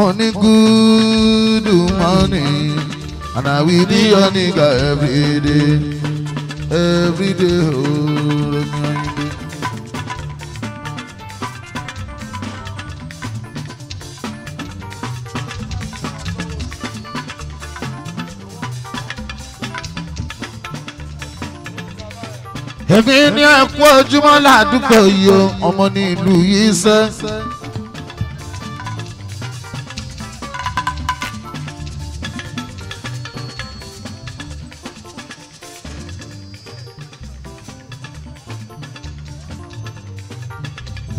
Morning, good morning. And I will be your nigga every day. Every day. Oh, èmi ní ẹ̀kú ojúmọ́ ládùúgbò yìí ọmọ ní ìlú yìí sẹ́.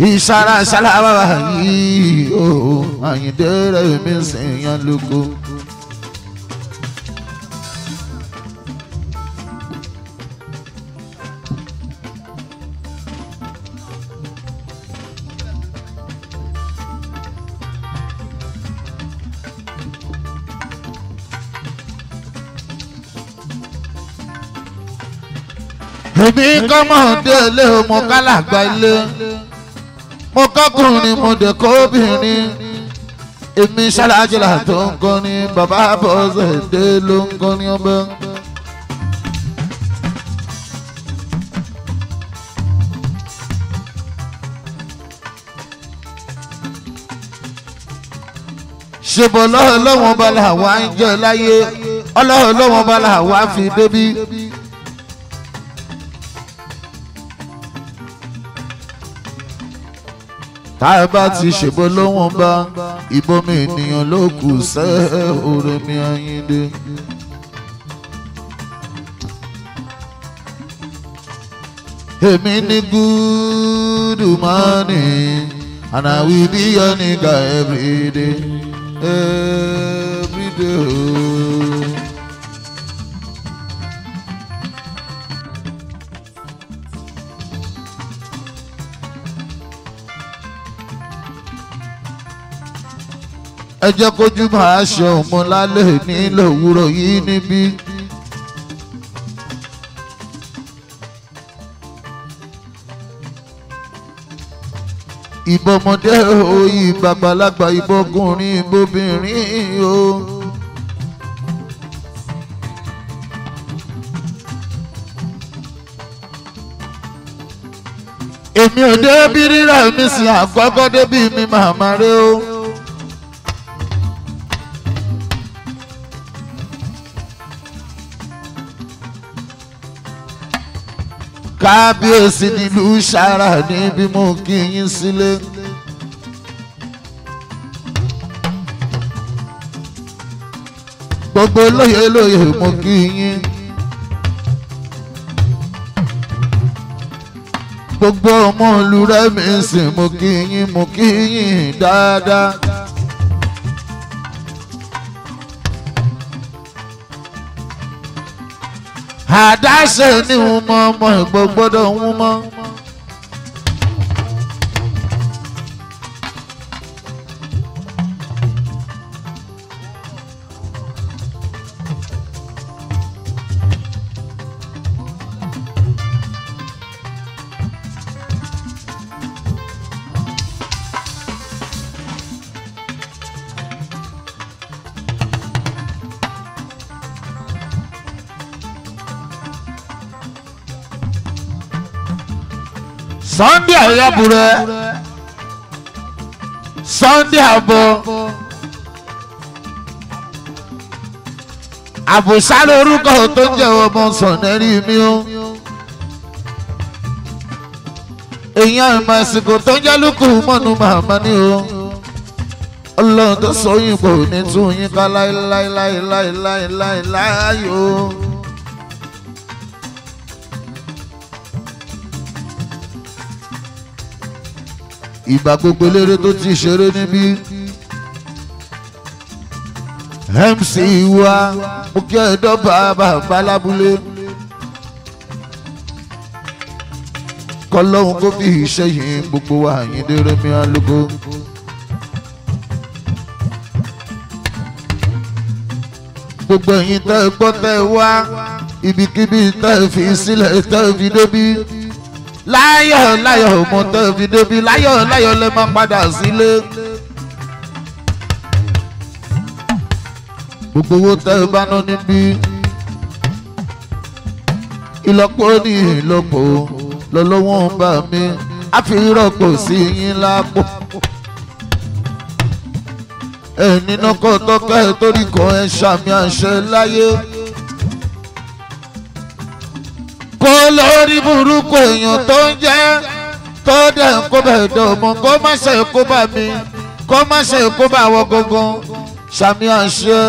ìṣara ṣalábàbà yìí o àyíndé rẹ̀ mi sèèyàn lóko. èmi kọ́ mọ̀ délé mo kálà gba ilé mo kọkùnrin mo dẹ̀ kóbìnrin èmi ṣálájìlá tó ń kọni bàbá bọ́sẹ̀ dé ló ń kọni ọba. ṣèbọ̀ lọ́wọ́ lọ́wọ́ bá làwọn á ń jẹ́ láyé ọlọ́wọ́ lọ́wọ́ bá làwọn á fi débí. tá ẹ bá ti ṣèbó lóhùn bá ìbomi ènìyàn ló kù sẹ́ oore mi Ayíndé. èmi ní gúdù mọ́nì and I will be your nigga every day every day. Oh. ẹ jẹ́ kójú máa ṣe òun lálẹ́ ní lòwúrọ̀ yìí níbí. ìbọmọdé òòyì bàgbàlagbà ìbọkùnrin ìbobìnrin o. èmi ò débi rírà mi sí àkọ́kọ́ débi mi màmá rẹ o. kábíyèsí nílùú ṣara níbi mú kí yín sílé. gbogbo lóye lóye mú kí yín. gbogbo ọmọ olùrẹ́mi sìn mú kí yín mú kí yín dáadáa. àdáṣe ni wọ́n mọ̀ gbogbo dọ̀ wọ́n mọ̀. Sunday ayaburẹ Sunday abo àbùsá lórúkọ tó ń jẹ ọmọ Sunday mi o èèyàn ìmọ̀ àsìkò tó ń jẹ́ lùkù mọ́nu màmá ni o ọlọ́run tó sọ yìnbọn ní tún yín ká láéláéláéláéláéláé o. ìgbà gbogbo eléré tó ti ṣeré níbí MC wa mo kí ẹ dọ́bà bàbá lábúlé kọlọ́hún kó fi ìṣe yìí gbogbo wa Àyìndé mi Alógo. gbogbo ẹ̀yin tẹ́ ẹ gbọ́ tẹ́ wá ibikíbi tẹ́ fi sílẹ̀ tẹ́ ẹ fi débi láyọ̀ láyọ̀ mo tó fi débi láyọ̀ láyọ̀ lè máa padà sílé. gbogbo owó tẹ́ ẹ bá ná níbí ìlọ́pọ̀ ní ìlọ́pọ̀ lọ́lọ́wọ́ ń bà mí á fi rọ́pò sí yín lápò. ẹ̀ nínú kọ́ tọ́ka ẹ̀ torí kan ẹ̀ ṣàmì àṣẹ láyé. kó lórí burúkú èèyàn tó ń jẹ́ tó dẹ̀ kó bẹ̀ dọ̀mọ kó má ṣe kó bá mi kó má ṣe kó bá wọ gógó sàmì àṣẹ.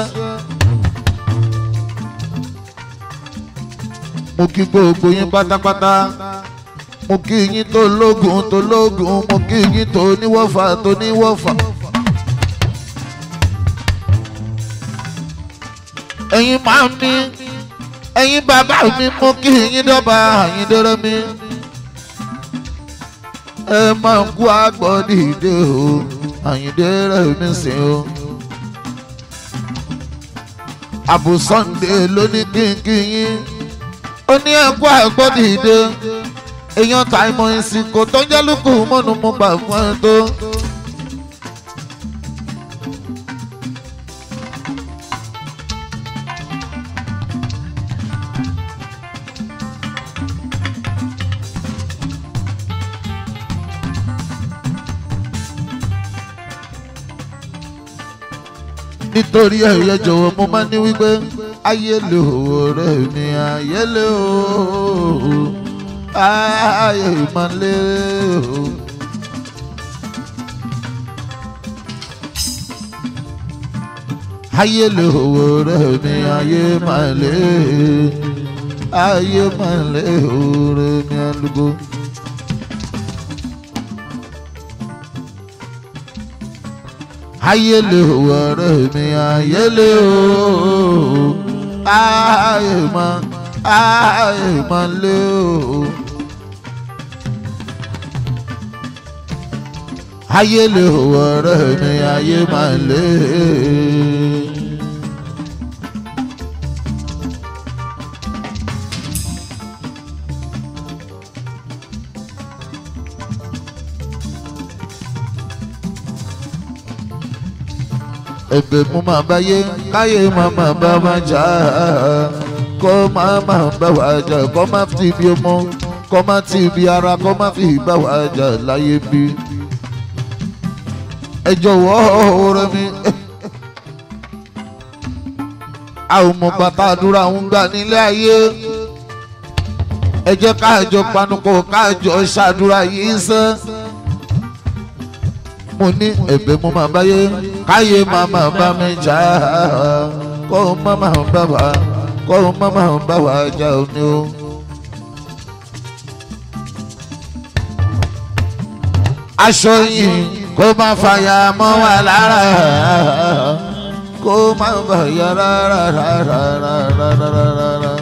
mo kí gbogbo yín pátápátá mo kí yín tó lógun tó lógun mo kí yín tó níwọ́fà tó níwọ́fà. ẹ̀yin máa ń ní ẹ̀yin bàbá mi mú kí yín dọ́ba àyín dọ́rọ́ mi. ẹ máa ń kú àgbọ̀ dìde o àyìn dọ́rọ́ mi sìn o. àbò Sunday ló ní kínkín yín ó ní ẹ̀kú àgbọ̀ dìde èèyàn tàìmọ̀ ìsìnkú tó jẹ́ lùkù mọ́nu mú bàbá tó. nítorí ẹ̀yẹ jọ̀wọ́ mo máa ní wípé ayé lè owó rẹ̀ ní ayé lè owó ayé máa lè owó. ayé lè owó rẹ̀ ní ayé máa lè ayé máa lè owó rẹ̀ ní alùpùpù. ayé lè o ọ̀rẹ́ mi ayé lè o ayé mọ ayé mọ lé o. ayé lè o ọ̀rẹ́ mi ayé mọ lé o. ẹgbẹ́ mú máa báyé káyé máa máa bá wa jà kó máa máa bá wa jà kó má ti bí ọmọ kó má ti bí ara kó má fi bá wa jà láyé bi. ẹ jọ̀wọ́ ọ̀rẹ́ mi a ò mọ̀ bàtà àdúrà ń gbà nílé ayé ẹ jẹ́ káàjọ panukọ káàjọ ṣàdúrà yìí sàn mo ní ẹ̀bẹ̀ mo máa báyé. Kaye mama bá mi jà kó màmá bá wà kó màmá bá wà jà ni o. aṣọ yìí kó má fàyà mọ́ wa lára kó má fàyà rárá rárá rárá rárá.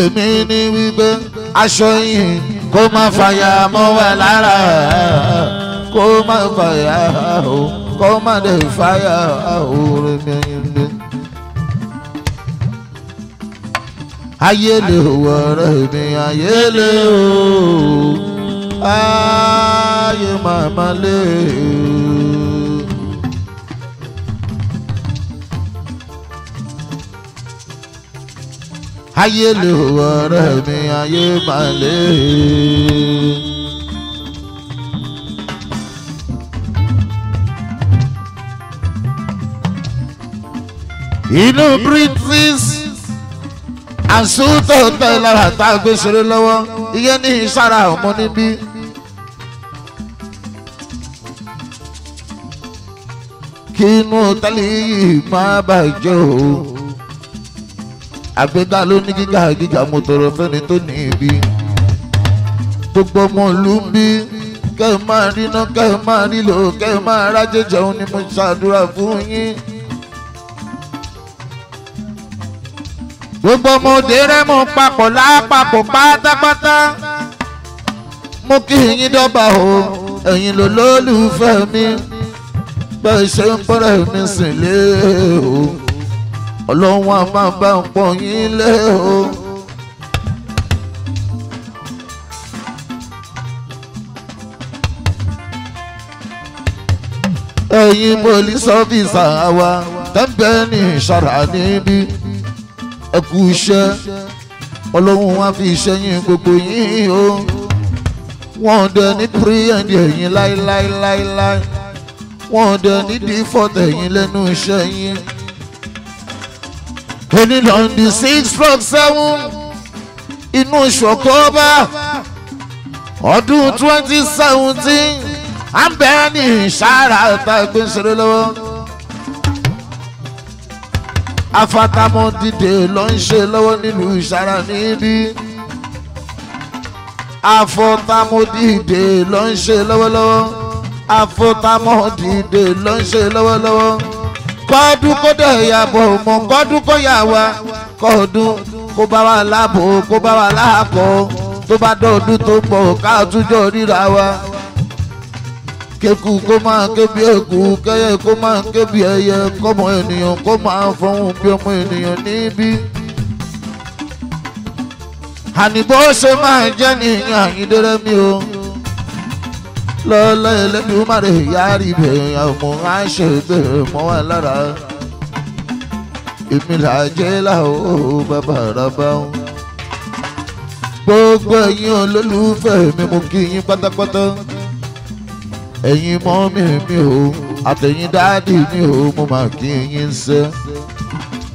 èmi ni wípé aṣọ yìí kó má fàyà mọ́ wa lára kó má fàyà o kó má lè fàyà o rẹ̀ mẹ́rin. ayé lè wọ ọ̀rẹ́ mi ayé ayé ló ọ̀rẹ́ mi ayé máa lé. inú british àsúntò tẹ̀ lára tá a gbé ṣeré lọ́wọ́ ìyẹn ní ìsára ọmọ níbí. kí inú tẹ́lẹ̀ yìí má bàjẹ́ o àgbéga ló ní gíga gíga mo tọrọ fẹ́ni tó ní ibi gbogbo ọmọ ìlú ń bí kẹ́ ẹ máa ríná kẹ́ ẹ máa rílò kẹ́ ẹ máa rájẹ jẹun ni mo ṣàdúrà fún yín. gbogbo ọmọdé rẹ́mọ̀ papọ̀ lápapọ̀ pátápátá mo kí yín dọ́gba o ẹ̀yin ló lólùfẹ́ mi bẹ́ẹ̀ ṣe ń gbọ́dọ̀ mi sì lé o ọlọ́run a máa bá ń pọ̀ yín lé o. ẹ̀yin police officer àwa tẹ́ńpẹ́ ní ìṣàrà níbí ẹ kú iṣẹ́ ọlọ́run a fi iṣẹ́ yín gbogbo yín o wọ́n dẹ ní píríyẹ̀ndì ẹ̀yin láíláíláíláí wọ́n dẹ ní dífọ̀tẹ̀yìn lẹ́nu iṣẹ́ yín ẹni lọ́n di six from seven inú ṣọ̀kọ́bà ọdún twenty seventeen à ń bẹ̀rẹ̀ ní ìṣàrà tá a gbé ń ṣeré lọ́wọ́. afatamọ dìde ló ń ṣe lọ́wọ́ nílùú ìṣàrà níbí afatamọ dìde ló ń ṣe lọ́wọ́lọ́wọ́ afatamọ dìde ló ń ṣe lọ́wọ́lọ́wọ́ kọ́dún kó dẹ̀ yàbọ̀ mọ̀ kọ́dún kó yà wá kọ́dún kó bá wa láàbò kó bá wa láàbọ̀ tó bá dọ̀ọ́dún tó pọ̀ ká túnjọ ríra wa. kéku kó máa kébi èkú kẹ́yẹ kó máa kébi ẹyẹ kọ́mọ ènìyàn kó máa fọ́hùn bí ọmọ ènìyàn níbí. àní ṣe máa jẹ́ nìyẹn àyíndérẹ́mí o lọ́lọ́ Elédùmarè yáàrí bẹ̀yàn mo á ṣe gbé mọ́ wa lára èmi là jẹ́ láwọ́ bàbá rábà ń. gbogbo ẹ̀yin olólùfẹ́ mi mo kí yín pátápátá ẹ̀yin mọ́mì mi mi o àtẹ̀yin dáàdì mi o mo máa kí yín sẹ́.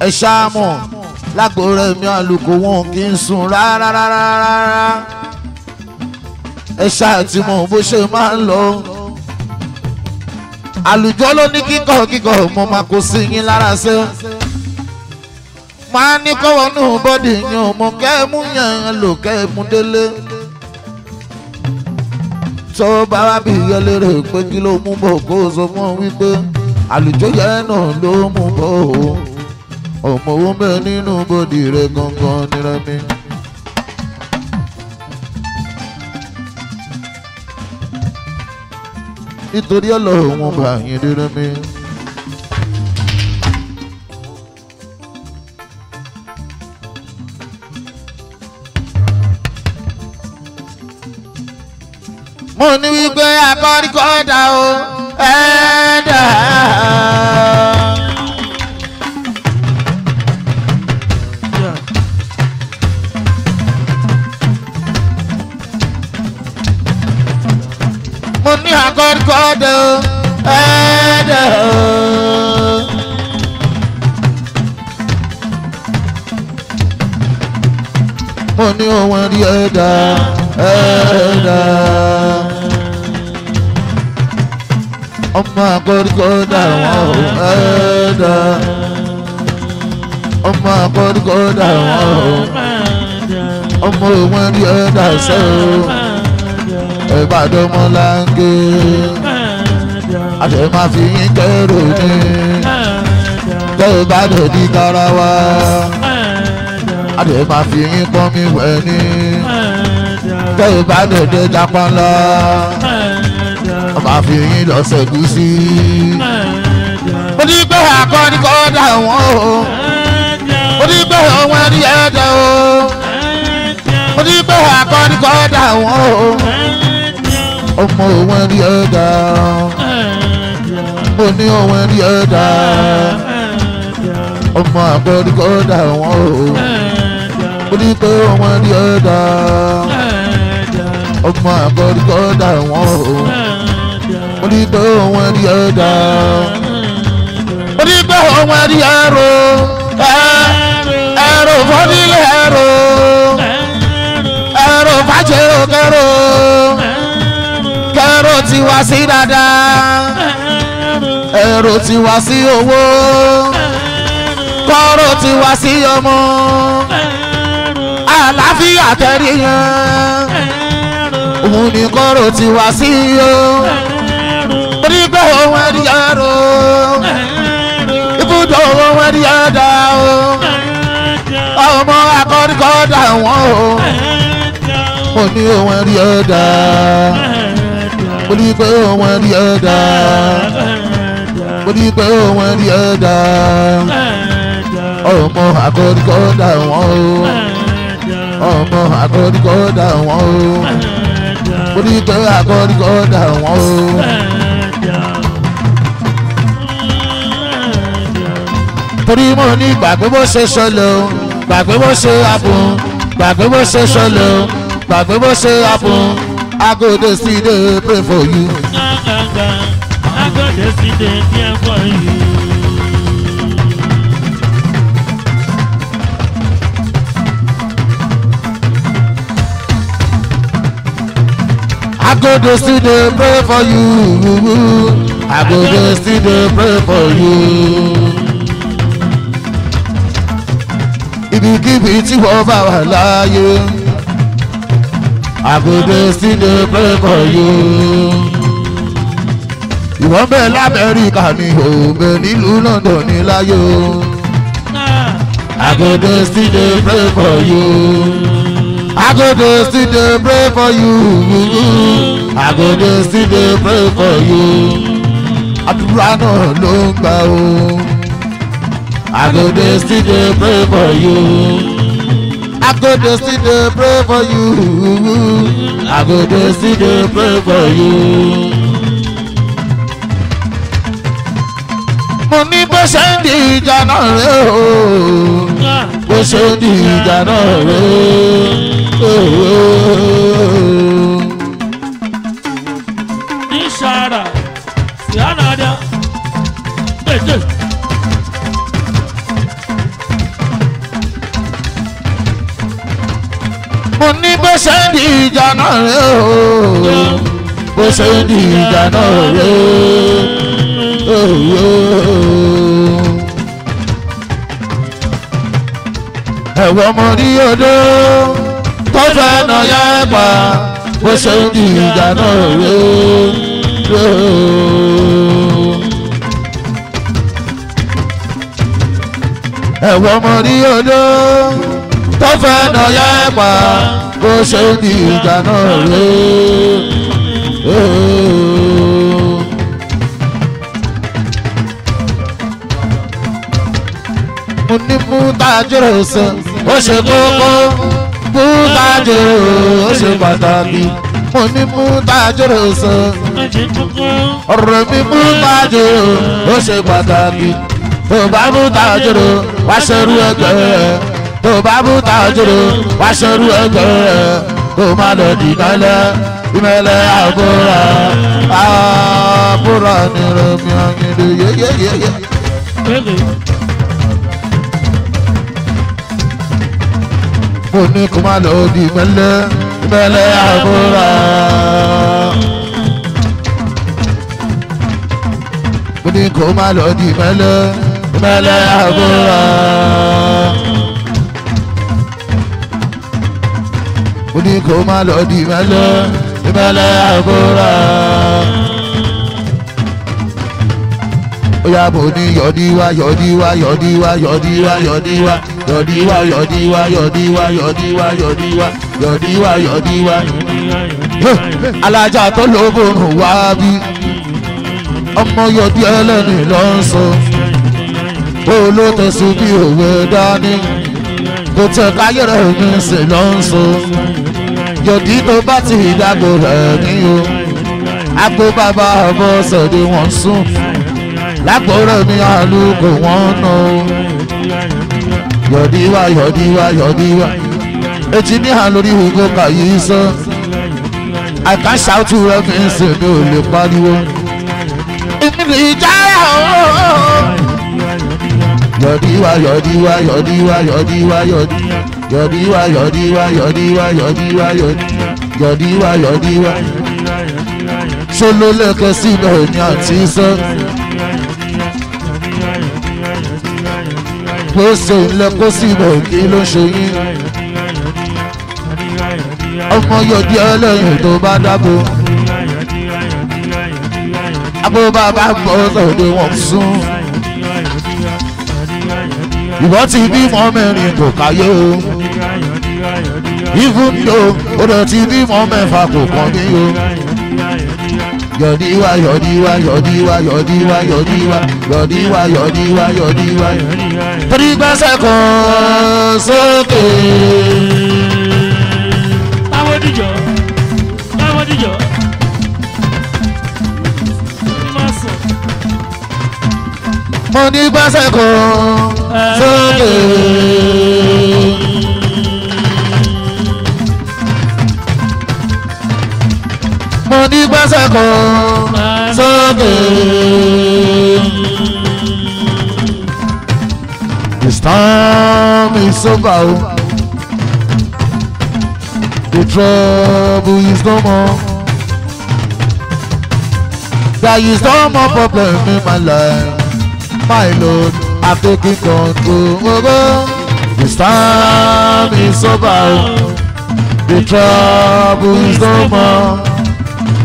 ẹ ṣáà mọ̀ lágbo rẹ̀ mi àlùkò wọn kì í sùn rárá rárá rárá ẹ ṣàtìmọ̀ bó ṣe máa ń lọ. àlùjọ ló ní kíkọ́ kíkọ́ mo máa kó sí yín lára ṣe. máa ní kọ́wọ́ nù bọ́dì yín ọmọ kẹ́ẹ̀mú yẹn lò kẹ́ẹ̀mú délé. tó bá wá bí yẹlé rè pé kí ló mú bò kó sọ fún wípé àlùjọ yẹn náà ló mú bò ó. ọmọ owó mẹ́ nínú bọ́dì rẹ̀ gangan nira nítorí ọlọ́run bá yín dúró mi. mo ní wípé abọ́rí kọ́dà o ẹ̀ẹ́. ẹ̀dọ̀ ẹ̀dọ̀. mo ní òun rí ẹ̀dá ẹ̀dá. ọmọ àkọ́ríkọ́ dà wọ́n ẹ̀dá ọmọ akọ́dúkọ́ dà wọ́n o ọmọ òun ẹni ẹ̀dá sẹ́ o ẹ̀bàdàn mọ́láńgé àṣẹ máa fi yín kẹ́rù ní tó bá dòdì garawa àṣẹ máa fi yín pọ́nmi wẹ̀ ní tó bá dòdì jápánlá máa fi yín lọ́sẹ̀ gúúsí. ó ní pé àkọ́ni kọ́ dà wọ́n o ó ní pé ọmọ ẹni ẹ̀dẹ̀ o ó ní pé àkọ́ni kọ́ dà wọ́n o ọmọ òun ẹni ẹ̀dẹ̀ o mo ní ọmọ ẹni ọ̀dà ọmọ àbọ̀dí kọ́dà wọn o mo ní pé ọmọ ẹni ọ̀dà ọmọ àbọ̀dí kọ́dà wọn o mo ní pé ọmọ ẹni ọ̀dà mo ní pé ọmọ ẹni ẹ̀rọ ẹ̀rọ fọ́nílẹ̀ ẹ̀rọ ẹ̀rọ fàjẹ́ òkèrò kẹrò tiwa sí dáadáa èrò ti wá sí owó kọ́rọ̀ ti wá sí ọmọ àlàáfíà tẹ̀rí yẹn òun ni kọ́rọ̀ ti wá sí o torí pé òun ẹ̀rí ẹ̀rọ ibùdó òun ẹ̀rí ẹ̀dá o ọmọ akọ́ríkọ́dà wọn o mo ní òun ẹ̀rí ẹ̀dá torí pé òun ẹ̀rí ẹ̀dá mo ní pé wọ́n rí ẹ̀dá ọmọ àkọ́díkọ́dà wọn o ọmọ àkọ́díkọ́dà wọn o mo ní pé àkọ́díkọ́dà wọn o. torí mo ní gbàgbé bó ṣe sọlọ gbàgbé bó ṣe àbùn gbàgbé bó ṣe sọlọ gbàgbé bó ṣe àbùn I go dey still dey pray for you yesterday, I go to still dey pray for you. I go to still dey pray for you. Ibikíbi tí wọ́n bá wà láàyè. I go to still dey pray for you ìwọ́n bẹ́ẹ̀ lamẹ́ríkà ni òbẹ nílùú London ní láyé o. I go dey still dey pray for you. I go dey still dey pray for you. I go dey still dey pray for you. Àdúrà náà ló ń gbà o. I go dey still dey pray for you. I go dey still dey pray for you. I go dey still dey pray for you. mo ní bó ṣe ń di ìjà náà rè o bó ṣe ń di ìjà náà rè o. ní sara sí ànádá gbèdé. mo ní bó ṣe ń di ìjà náà rè o bó ṣe ń di ìjà náà rè o ẹ̀wọ̀n ọmọ ní odó tó fẹ́ nà yá pa bó ṣe ń di ìjà náà ẹ̀wọ̀n ọmọ ní odó tó fẹ́ nà yá pa bó ṣe ń di ìjà náà jòrò san ó ṣe kókó mú ta jòrò ó ṣe pàtàkì mo ní mú ta jòrò san ọ̀rọ̀ mi mú ta jòrò ó ṣe pàtàkì tó bá mú ta jòrò wá ṣerú ẹgbẹ́ rẹ̀ tó bá mú ta jòrò wá ṣerú ẹgbẹ́ rẹ̀ má lọ dìgbàlẹ̀ ìmẹ̀lẹ̀ àbúrò àbúrò nìrọ̀ mi ọ̀gìndì yéyéyéyé. mo ní kó má lọ di mẹ́lẹ́ mẹ́lẹ́ àbúrà. mo ní kó má lọ di mẹ́lẹ́ mẹ́lẹ́ àbúrà. mo ní kó má lọ di mẹ́lẹ́ mẹ́lẹ́ àbúrà. ó yá mo ní yọ̀dí wá yọ̀dí wá yọ̀dí wá yọ̀dí wá yọ̀díwá yọ̀díwá yọ̀díwá yọ̀díwá yọ̀díwá yọ̀díwá yọ̀díwá. alájà tó lóbòrùn wá bí ọmọ yọ̀dí ẹlẹ́ni lọ ń sọ bó ló tẹ̀sùn bí òwe dání kò tẹ̀ káyé rẹ̀ ní sè lọ ń tó bá ti dàgbò rẹ̀ ní o bàbá ọmọ sọ̀dí wọ́n sùn lágbóró ní àlùkò wọ́n nù yọ̀díwá yọ̀díwá yọ̀díwá etí níhà lórí ìwúgbó kàyí sán àkàṣà tù rẹ kì í ṣe mi ò lè pariwo ìpínlẹ̀ ìjáyà ooo. Oh. yọ̀díwá yọ̀díwá yọ̀díwá yọ̀díwá yọ̀díwá yọ̀díwá yọ̀díwá yọ̀díwá yọ̀díwá yọ̀díwá ṣó ló lẹ́kẹ̀ẹ́ sí ìbẹ̀rẹ̀ ní àti sán. bó ṣe ilẹ̀ kó sì bọ̀ kí ló ń ṣe yín. ọmọ yọdí ẹlẹ́yìn tó bá dábò. abó bàbá gbọ́ sọ̀dẹ̀ wọ́n sún. ìwọ́n ti bímọ mẹ́rin kò káyé o. even though ó dẹ̀ ti bímọ mẹ́fà kò kàn mí o yọ̀díwá yọ̀díwá yọ̀díwá yọ̀díwá yọ̀díwá yọ̀díwá yọ̀díwá yọ̀díwá. torí gbèsè kan sókè. táwọn dìjọ táwọn dìjọ. mo ní gbèsè kan eh. sókè. mo ní gbẹ́sẹ̀ kan sókè. It's time is over o. The trouble is no more. There is no more problem in my life. My Lord, I take it on taking control. This time is over. The trouble is no more.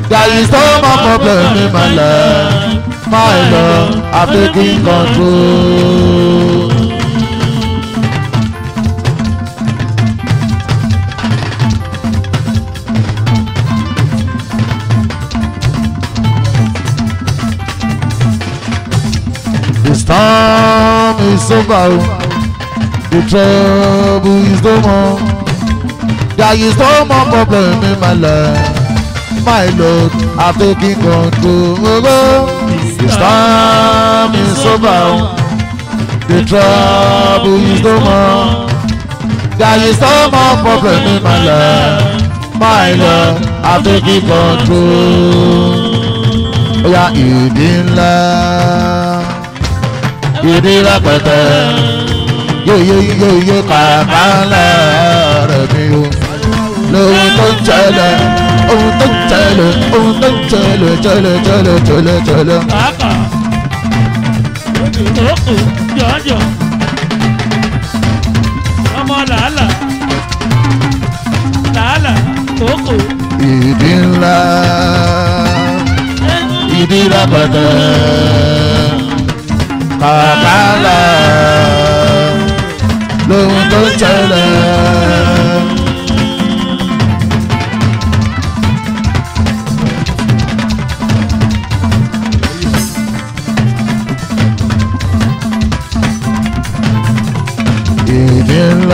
There is no more problem in my life. My love, I'm taking control. The storm is over. The trouble is no more. There is no more problem in my life my Lord, I've taken control. This time is over. The trouble is no more. There is no more problem in my life. My Lord, I've taken control. Ó yá ìdí ńlá, ìdí rẹpẹtẹ, yóò yóò Yo yóò kàkà ńlá rẹ̀ mi o, lóhun tó ń ṣẹlẹ̀ ohun tó ń ṣẹlẹ̀ ohun tó ń ṣẹlẹ̀ ṣẹlẹ̀ ṣẹlẹ̀ ṣẹlẹ̀ ṣẹlẹ̀. bàbá òkú jọjọ ọmọ làálà làálà kókò. ìdí ńlá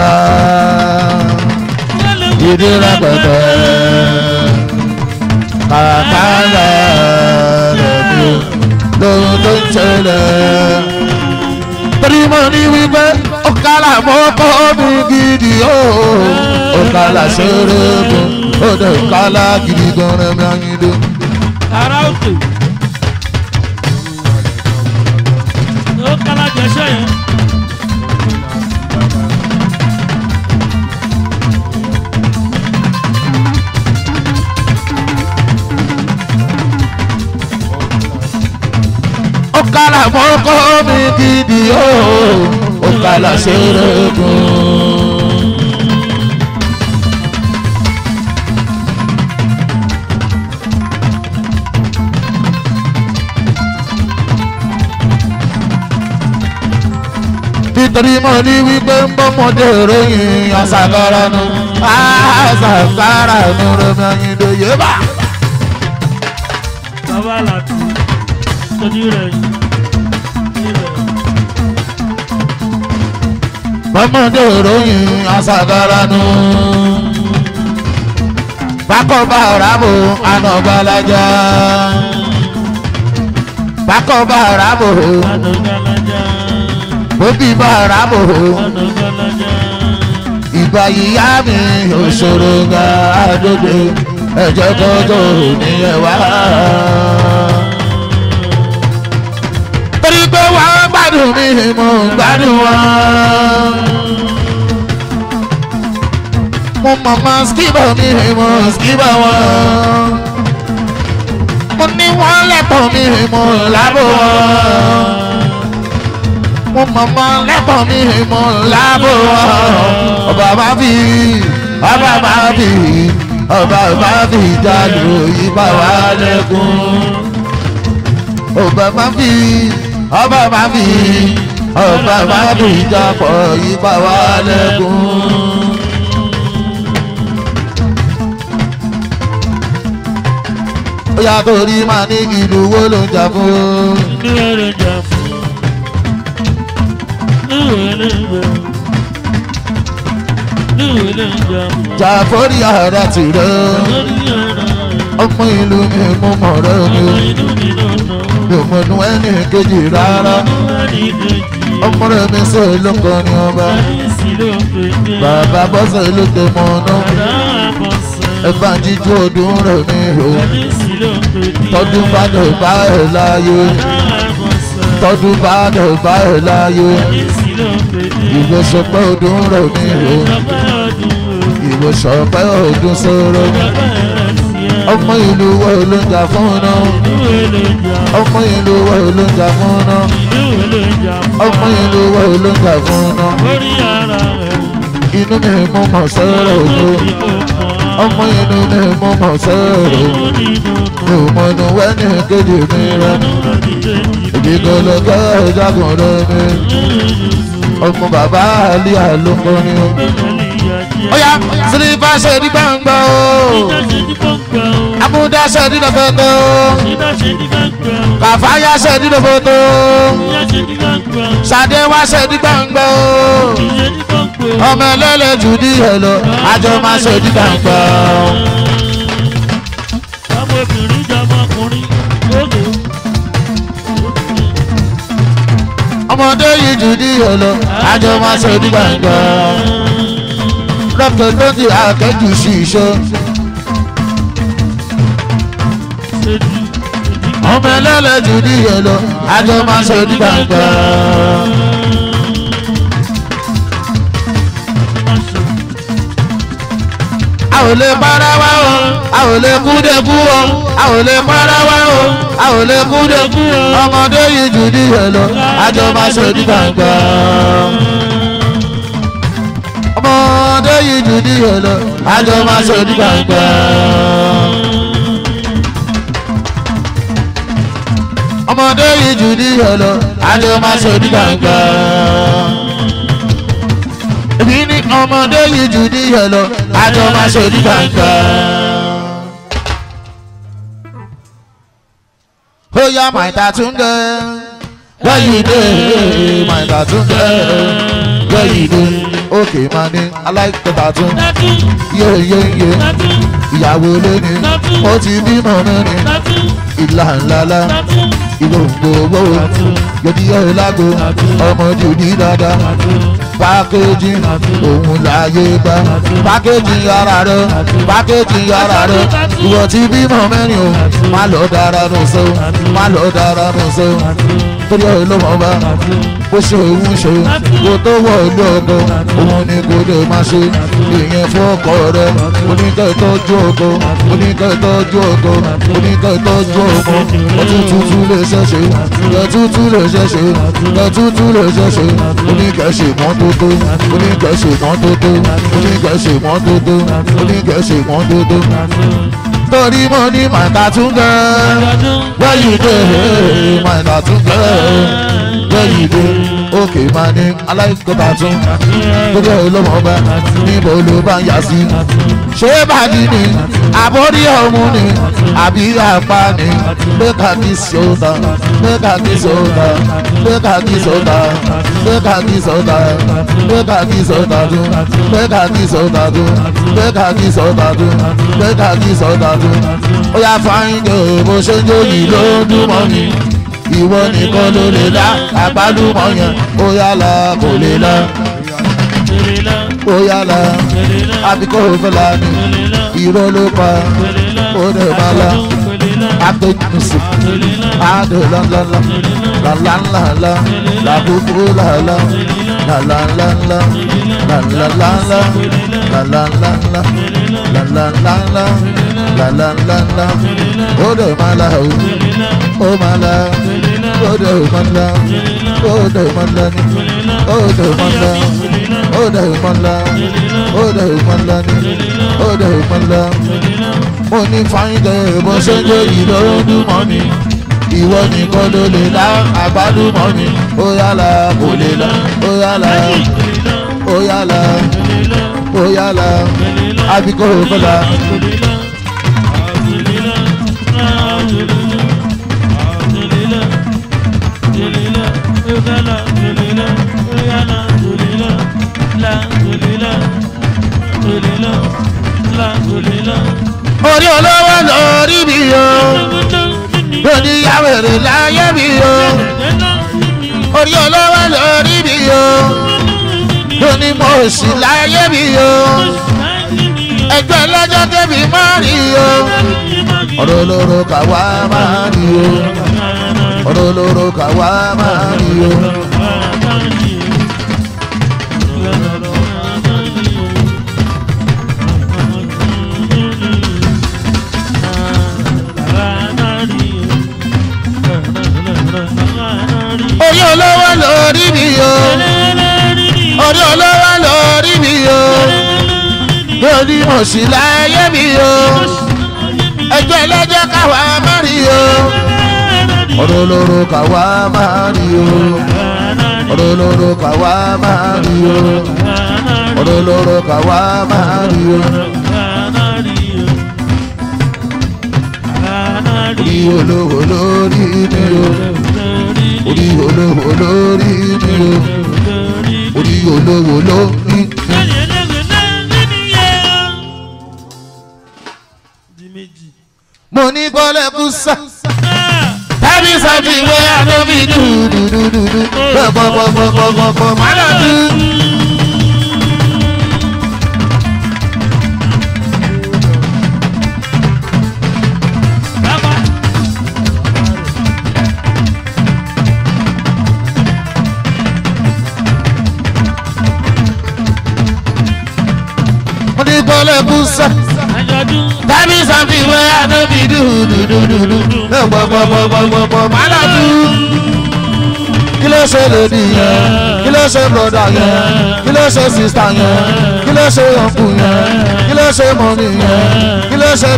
bàbá dídí lápẹtẹ kàkà lẹ́nu lóhun tó ń ṣẹlẹ̀. torí mo ní wípé ó kálà mi gidi ó ó kálà sóró mi ó gidi gan-an mi àyìndó. ara òkè ó kálà jẹ́sẹ̀ àmọ́kọ́ mi gidi ó ó kàlà ṣeré gùn. nítorí mo ní wípé ń bọ́mọdé ròyìn ọ̀sàkọ́rọ̀ nu ọ̀sàkọ́rọ̀ nu romi ọyìn lóye bá. bàbá àlàtì tójú rẹ̀ yìí. ọmọdé ròyìn asagaranu bákọ̀ọ́bá ọ̀ràbò anọ̀gbàlájà bákọ̀ọ́bá ọ̀ràbò bóbíbá ọ̀ràbò ìgbà yíyá mi òṣòro ga àdóde ẹ̀jẹ̀ tó tó níyẹn wá. torí pé wàá gbádùn mi mò ń gbádùn wọn mo màmá skibà mi mo skibà wa. mo ní wọ́n lẹ́bọ̀ mi ìmọ̀ lábọ̀ wọn. mo màmá lẹ́bọ̀ mi Mo lábọ̀ wọn. ọba bá fi ọba bá fi ọba bá fi ìjàlù ìbá wa lẹ́kùn. ọba bá fi ọba bá fi ọba bá fi ìjàpọ̀ ìbá wa lẹ́kùn. bóyá torí máa ní ìlú wo ló ń jà fún o. ìlú wo ló ń jà fún o. ìlú wo ló ń jà fún o jàfọ́rí ara ti rẹ̀ ọmọ ìlú mi mú mọ̀rẹ́ mi mi ò mọ̀nú ẹni kejì rárá ọmọ rẹ̀ mi sọ ìlú kan ní ọba bàbá bọ́sẹ̀ ìlú tẹ̀ mọ́ náà ẹ̀fà jíjú ọdún rẹ̀ ní o tọdún bá lọ bá ẹ̀ láyé tọdún bá lọ bá ẹ̀ láyé ìwòsànpẹ́ ọdún rẹ̀ ní o ìwòsànpẹ́ ọdún sọ̀rọ̀ ọmọ ìlú wa ló ń jà fún náà ọmọ ìlú wa ló ń jà fún náà ọmọ ìlú wa ló ń jà fún náà inú mi mú mọ̀ sọ̀rọ̀ òjò ọmọ inú ni mo mọ̀ sẹ́rò mo mọ inú wẹ́ni kejì mi rẹ ibi gọlọgọ ìjagunrẹ mi ọmọ bàbá àlẹ́ àlùkò ni o. ó yá sílífà ṣe ní gbàngbà o amúdá ṣe ní lọ́fẹ̀ẹ́tọ́ kàfáyà ṣe ní lọ́fẹ̀ẹ́tọ́ ṣàdéwà ṣe ní gbàngbà o ọmọ ẹlẹ́lẹ̀ jù ní ẹ̀lọ́ àjọ máa ṣe onígbàgbọ́. ọmọbìnrin jọmọ ọkùnrin lóde. ọmọdé yìí jù ní ẹ̀lọ́ àjọ máa ṣe onígbàgbọ́. rọ́pò lóde àkẹ́jù sí iṣẹ́. ọmọ ẹlẹ́lẹ̀ jù ní ẹ̀lọ́ àjọ máa ṣe onígbàgbọ́. ò lè para wa o a ò lè kúndé kú o a ò lè para wa o a ò lè kúndé kú o ọmọdé yìí jù níyẹn lọ àjọ máa ṣe ní gbàngbà. ọmọdé yìí jù níyẹn lọ àjọ máa ṣe ní gbàngbà. ọmọdé yìí jù níyẹn lọ àjọ máa ṣe ní gbàngbà. èmi ní ọmọdé yìí jù níyẹn lọ àjọ máa ṣe ní gbàngà. ó yá Maita Túndé where you dey Maita Túndé where you dey okay mani aláìpẹ́ tàtún yeyeye ìyàwó lẹ́ni ó ti bímọ mẹ́rin ìlà ńláńlá ìlò ògbówó yòdìyà ìlágbó ọmọ jù ní dáadáa pákéjì òun láyé gbà pákéjì yàrá rẹ pákéjì yàrá rẹ ìwọ ti bímọ mẹ́rin o má lọ dára nù sọ má lọ dára nù sọ torí ọlọ́mọ ọba bó ṣe òun ṣe kó tó wọ ìlú ọkọ òun ni kò lè máa ṣe ìyẹn fún ọkọ rẹ oníkẹ́ ìtọ́jú ọkọ oníkẹ́ ìtọ́jú ọkọ oníkẹ́ ìtọ́jú ọkọ ọtún tuntun lè ṣẹ̀ṣẹ̀ ẹtútù lè ṣẹ̀ṣẹ̀ ẹtútù lè ṣẹ̀ṣẹ̀ oníkẹ́ ṣe mọ́tótó oníkẹ́ ṣe mọ́tótó oníkẹ́ ṣe mọ́tótó oníkẹ́ ṣe mọ́tótó torí money, ní my tattoo girl where you dey my tattoo girl yìí òkè máa ní aláìkọ́ta tún gbogbo olómọ bá níbo ló bá ń yà sí. ṣé bàdí ni àbórí ọ̀hún ni àbí apá ni mẹ́ka kí sọ́ta mẹ́ka kí sọ́ta mẹ́ka kí sọ́ta mẹ́ka kí sọ́ta mẹ́ka kí sọ́ta tún mẹ́ka kí sọ́ta tún mẹ́ka kí sọ́ta tún mẹ́ka kí sọ́ta tún ó yà fáyín kò bó ṣe ń jó yìí ló dúró ìwọ nìkan ló lè la àgbálùmọ̀ yẹn ó yálà kò lè la ó yálà àbíkó fúlàní ìró ló pa ó lè má la àtẹnusì àdè lọ́lọ́lọ́ làlàlàlà làbùkù làlà làlàlàlà làlàlàlà làlàlàlà làlàlàlà lala lala odo mala o o mala odo mala odo mala ni odo mala odo mala odo mala ni odo mala mo ní fáyídẹ bó ṣe ń jó ìlọ́dúnmọ́ ni ìwọ nìkan ló lè lá àgbálùmọ́ ni ó yálà kò lè lá ó yálà ó yálà ó yálà àbíkó òkúta. òsì láyé mi o ẹgbẹ́ lọ́jọ́ tẹ̀mí máa rí o ọ̀rọ̀ olóró kàwá máa rí o ọ̀rọ̀ olóró kàwá máa rí o. orí olówó lórí mi o orí olówó o lórí òsì láyé mi o ẹjọ́ ẹlẹ́jọ́ káwa má rí o ọ̀rọ̀ olóró káwa má rí o ọ̀rọ̀ olóró káwa má rí o ọ̀rọ̀ olóró káwa má rí o. orí olówó lórí mi o orí olówó lórí mi o orí olówó lórí mi o. oníkọ́lẹ́kùsà ah. tàbí sábì wé àdóbi dùdùdùdù gbọ̀gbọ̀gbọ̀gbọ̀gbọ̀ mọ́lọ́dù. oníkọ́lẹ́kùsà tàbí sábì wé àdóbi dúdúdúdú náà pọ̀pọ̀pọ̀pọ̀pọ̀ màlàtú. kí ló ṣe lèdí yẹn kí ló ṣe bọ̀dà yẹn kí ló ṣe sista yẹn kí ló ṣe ọ̀pù yẹn kí ló ṣe mọ̀mí yẹn kí ló ṣe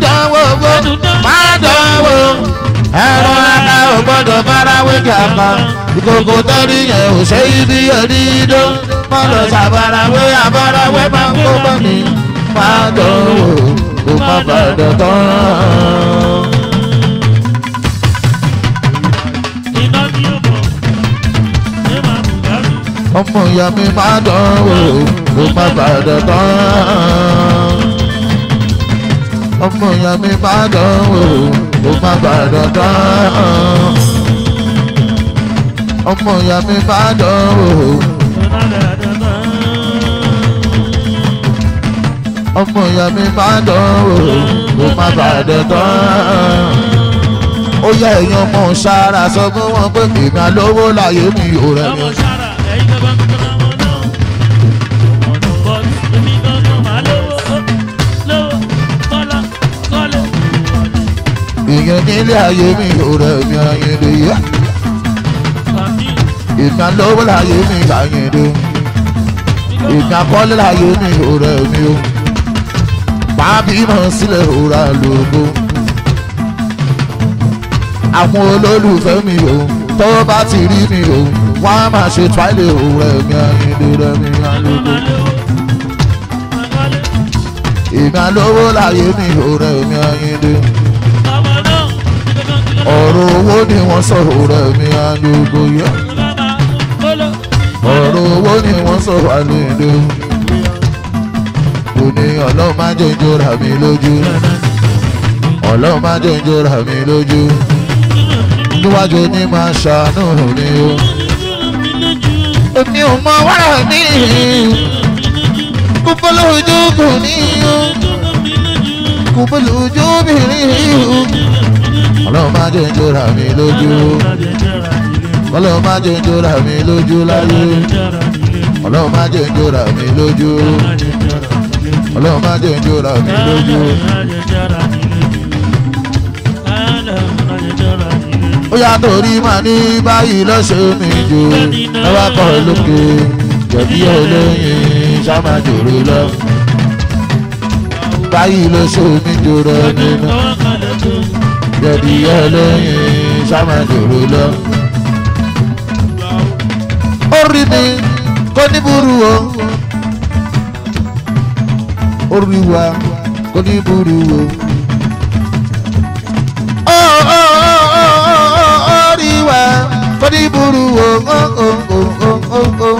dánwò wò má dánwò ẹ̀rọ ara ò gbọ́dọ̀ bára wíjà kan ìkòkò tọ́rí yẹn ò ṣe ibi òdìdó mọ́lọ̀ ṣàbàràwé àbàràwé máa ń kó bọ́ mi má dánwò kò má bàdàn tán. ọmọ ìyá mi máa dán wò ó má bàdàn tán ọmọ ìyá mi má dánwò ó má bàdàn tán. ọmọ ìyá mi má dánwò. ọmọ ìyá mi má dánwò ó má bàdàn tán. ó yẹ èèyàn mọ̀ ń sọ fún wọn pé kìnnà lówó láyé mi ò rẹ̀ mi. èèyàn nílé ayé mi ọ̀rẹ́ mi Àyìndé yá ìdánlọ́wọ́ láyé mi Àyìndé ìdákọ́lé láyé mi ọ̀rẹ́ mi o máa bímọ sílẹ̀ òra lógo àwọn olólùfẹ́ mi o tó bá ti rí mi o wọ́n á máa ṣe twaile ọ̀rẹ́ mi Àyìndé rẹ̀ mi lógo ìdánlọ́wọ́ láyé mi ọ̀rẹ́ mi Àyìndé ọ̀rọ̀ owó ni wọ́n sọ ọ̀rẹ́ mi àlùkòyà ọ̀rọ̀ owó ni wọ́n sọ àlùdò òní ọlọ́run má jẹ́ ìjọra mi lójú ọlọ́run má jẹ́ ìjọra mi lójú níwájú ní máa ṣàánú mi o èmi ò mọ wàrà mi kò bọ́ lójú kò ní o kò bọ́ lójú obìnrin o ọlọ́run má jẹ́ ìjọra mi lójú ọlọ́run má jẹ́ ìjọra mi lójú láyé ọlọ́run má jẹ́ ìjọra mi lójú ọlọ́run má jẹ́ ìjọra mi lójú. ó yá torí màá ní báyìí lọ́sẹ̀ mi jù ẹ wá kọ́ lókè jẹ̀bi olóyin ṣá jòrò lọ báyìí lọ́sẹ̀ mi jòrò nínú jẹ̀dí ẹlẹ́yìn sámàdòrò lọ. ó rí mi kó ní burú o ó rí wa kó ní burú o. ó ó ó ó ó rí wa kó ní burú o ó ó ó ó ó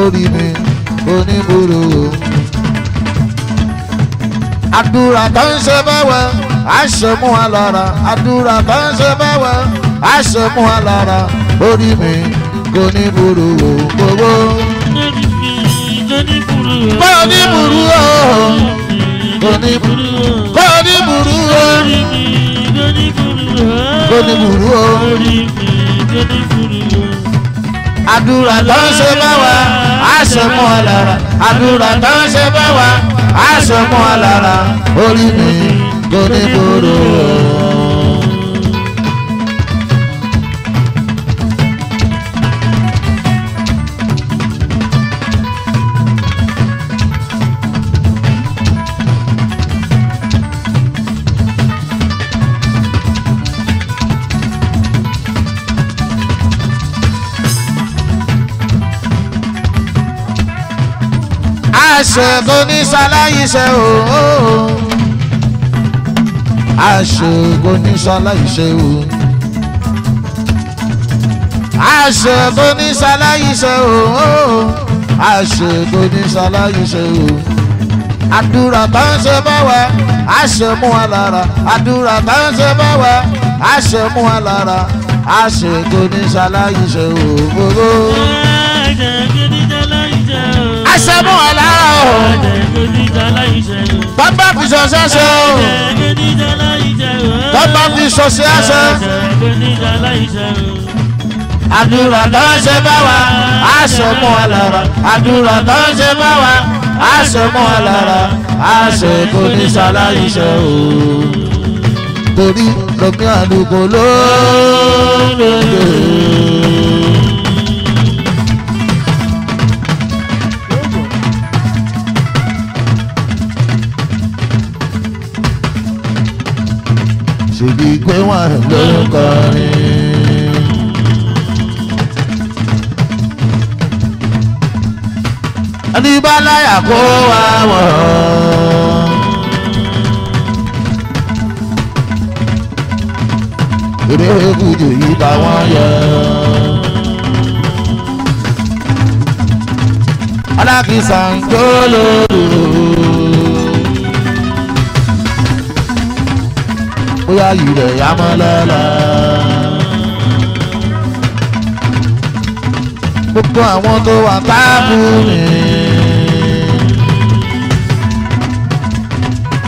ó rí mi kó ní burú o. àdúrà kan ṣe bá wa àṣemú wa lára àdúrà tó ń ṣe báwa àṣemú wa lára orí mi kò ní burú o gbogbo. kò ní burú o kò ní burú o kò ní burú o kò ní burú o àdúrà tó ń ṣe báwa àṣemú wa lára àdúrà tó ń ṣe báwa àṣemú wa lára orí mi koníkorò. àṣẹ kò ní sáláyìí ṣe òun àṣògo níṣọlá ìṣewu àṣògo níṣọlá ìṣewu àṣògo níṣọlá o. àdúrà bá ń ṣe bá wa àṣemú wa lára àdúrà bá ń ṣe bá wa àṣemú wa lára àṣògo níṣọlá ìṣewu gbogbo. àṣemú wa lára o bàbá fi sọ sọ́sọ́ o tọ́ba fi sọ̀sẹ̀ àṣẹ. àdúrà tó ń ṣe bá wa àṣọmọ́ alára àdúrà tó ń ṣe bá wa àṣọmọ́ alára àṣẹ kò ní ṣaláìṣẹ́ o. torí lómi àdúgbò ló ṣèbí pé wọ́n ló ń kọrin. ẹni bá láyà kó wa wọ̀. eré kùjù yìí bá wọ́n yọ. alákìsàn tó lòlù. bóyá yìí rẹ̀ yá mọ́ lọ́lọ́. gbogbo àwọn tó wà táàbù mi.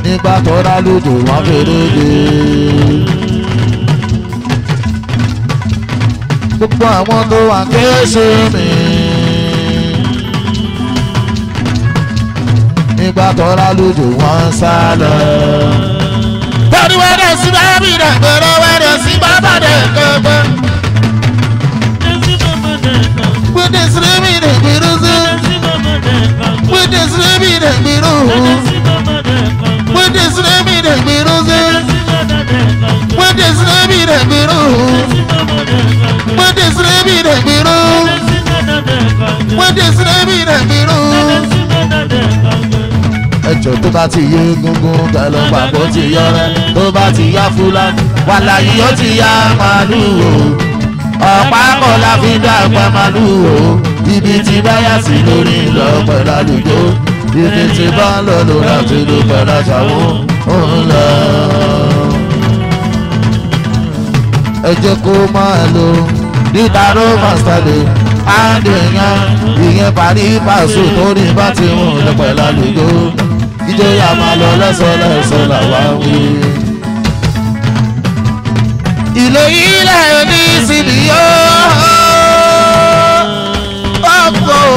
nígbà tó dá lójú wọn fèrè dé. gbogbo àwọn tó wà kéésì mi. nígbà tó dá lójú wọn sá lọ si babi de gbere were si baba de gbegbe. Gbede siri mi de gbiru si. Gbede siri mi de gbiru. Gbede siri mi de gbiru si. Gbede siri mi de gbiru. Gbede siri mi de gbiru. Gbede siri mi de gbiru ẹjọ́ tó bá ti yé gungun kẹlẹ́ pàbó ti yọrẹ tó bá ti yá fúlàní wàhálà yìí ó ti yá màálù o ọ̀pá kọ́ la fi dá ọ̀pá màálù o ibi tí báyà sí lórí lọ́pẹ́ lálùjọ ibi tí bá lọ lò láti lò pẹ̀lú àṣàwọ̀ òun lọ. kó máa lọ níta ló máa sálẹ̀ àdéhùn ìyẹn parí pàṣẹ torí bá ti mú lọ́pẹ́ lálùjọ ìjọyà máa lọ lẹ́sọ̀lẹ́sọ̀ làwa ń wí. ìlú ilẹ̀ ní ìsìnì yóò ọ̀pọ̀.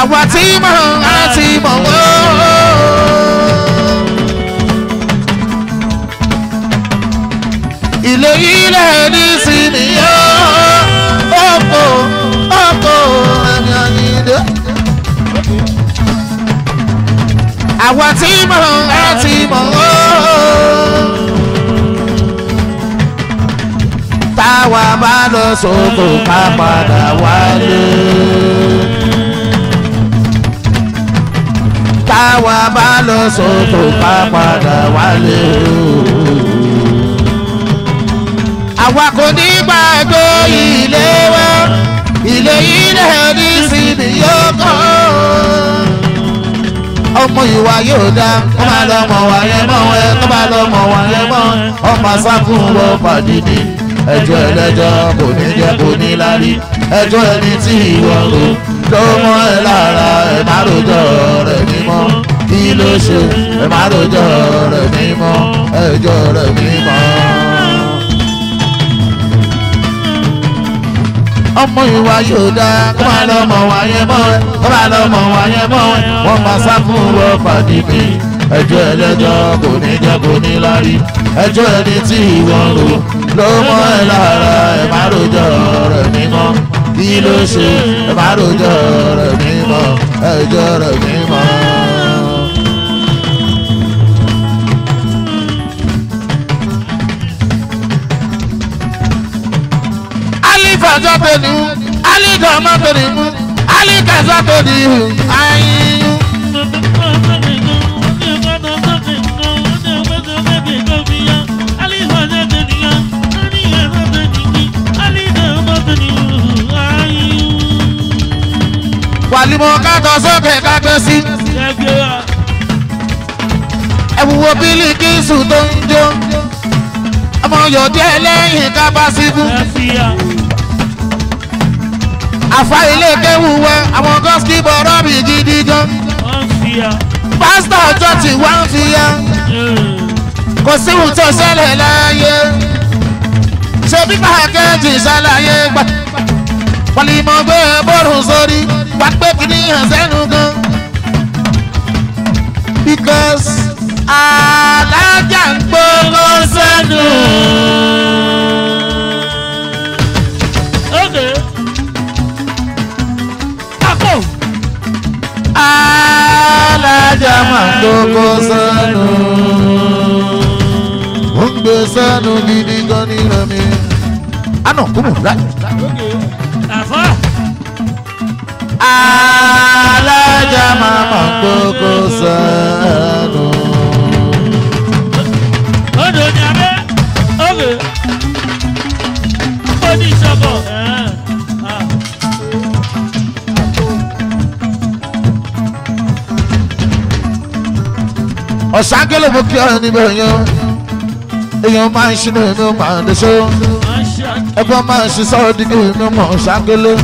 àwa tí mọ̀ á ti mọ̀ wọ́n. ìlú ilẹ̀ ní ìsìnì yóò ọkọ ọkọ ẹni àyíndé. àwa tí mọ̀ ẹ́ ti mọ̀ ọ́. táwa bá lọ sóko ká padà wálé. táwa bá lọ sóko ká padà wálé àwa kò ní gbàgbọ́ ilé wa ilé ilé ní sinmi yóò kọ́ ọmọ ìwà yóò dá kó máa lọ mọ̀ wà yẹn mọ̀ ẹ kó máa lọ mọ̀ wà yẹn mọ̀ ọmọ asákùn lọ pàdídì ẹjọ́ ẹlẹ́jọ́ kò ní jẹ́ kò ní lárí ẹjọ́ ẹni tí ìwọ lò tó mọ́ ẹ lára ẹ má rojọ́ rẹ̀ mímọ́ kí ló ṣe ẹ má rojọ́ rẹ̀ mímọ́ ẹjọ́ rẹ̀ mímọ́. ọmọ ìwà yóò dá kó máa lọ mọ̀ wáyé mọ́ ẹ kó máa lọ mọ̀ wáyé mọ́ ẹ wọ́n máa sá fún wọn fàdìkì ẹjọ́ ẹlẹ́jọ́ kò ní jẹ́ kò ní lárí ẹjọ́ ẹni tí ìwọ̀n rò ló mọ́ ẹ lára ẹ má rojọ́ rẹ̀ mímọ́ kí ló ṣe ẹ má rojọ́ rẹ̀ mímọ́ ẹjọ́ rẹ̀ mímọ́. kaza to di ali dama to di ali kaza to di ayin. wàlímọ̀ kátó sókè kágbé sí. ẹ̀wù wo Bílíkísù tó ń jó ọmọ yòó díẹ̀ lẹ́yìn ká bá síbú àfáà ilé kéwú wa àwọn gọ́sìkì bọ̀rọ̀ mi gidi gan. pásítọ̀ ọjọ́ tí wá ń fi ya hmm. kò síwù tó ṣẹlẹ̀ láàyè ṣe pípa kẹ́ẹ̀jì ṣàlàyé gbà pọ̀lìmọ̀ gbé bọ́ọ̀lù sórí wà pé kìíní hàn sẹ́nu gan. because alájà ń gbó ló sẹ́nu. máa ń gbogbo sánú ó ń gbé gidi gan ní rẹmi. àná kúrò láyé. alájà máa máa ń gbogbo ọ̀sánkẹ́lẹ̀ mo kí ọ níbẹ̀ yẹn èèyàn máa ń ṣe ní màá dé so ẹgbẹ́ máa ń ṣe sọ́ọ́ dígí mi mọ̀ ọ̀sánkẹ́lẹ̀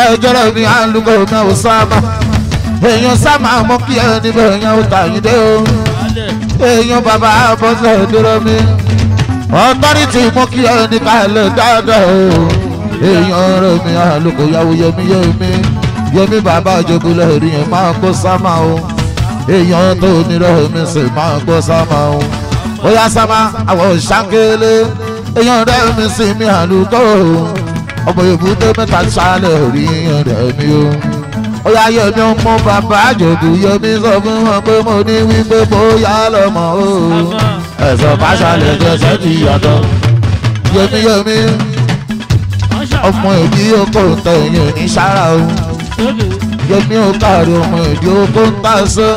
ẹjọ́rọ̀ mi àlùkò náà ò sábà èèyàn sábà mo kí ọ níbẹ̀ yẹn ó tàyín dé o èèyàn bàbá bọ́sẹ̀ dúró mi ọ̀tọ́rìtì mo kí ọ níkàlẹ̀ dáadáa o èèyàn rẹ̀ mi àlùkò yàwó yẹmi yẹmi yẹmi bàbá àjọkùlẹ̀ rí yẹn èèyàn tó nílò mi sì máa gbọ́ sámà o bóyá sámà àwọn òṣàkélé èèyàn rẹ̀ mi sì mi àlùkò ọmọ èbúté mẹ́ta ṣálẹ̀ rí èèyàn rẹ̀ mi o bóyá yẹmi ọmọ bàbá àjòkù yẹmi sọ fún wọn pé mo ní wípé bóyá lọmọ o ẹ̀sọ̀ bá ṣàlẹ̀ jẹ́sẹ̀ ti yàtọ̀ yẹmi yẹmi ọmọ ìbí okòó tẹ̀yìn ní sára o jẹ́ mi ò kárí ọmọ ìdí oko ń tà sọ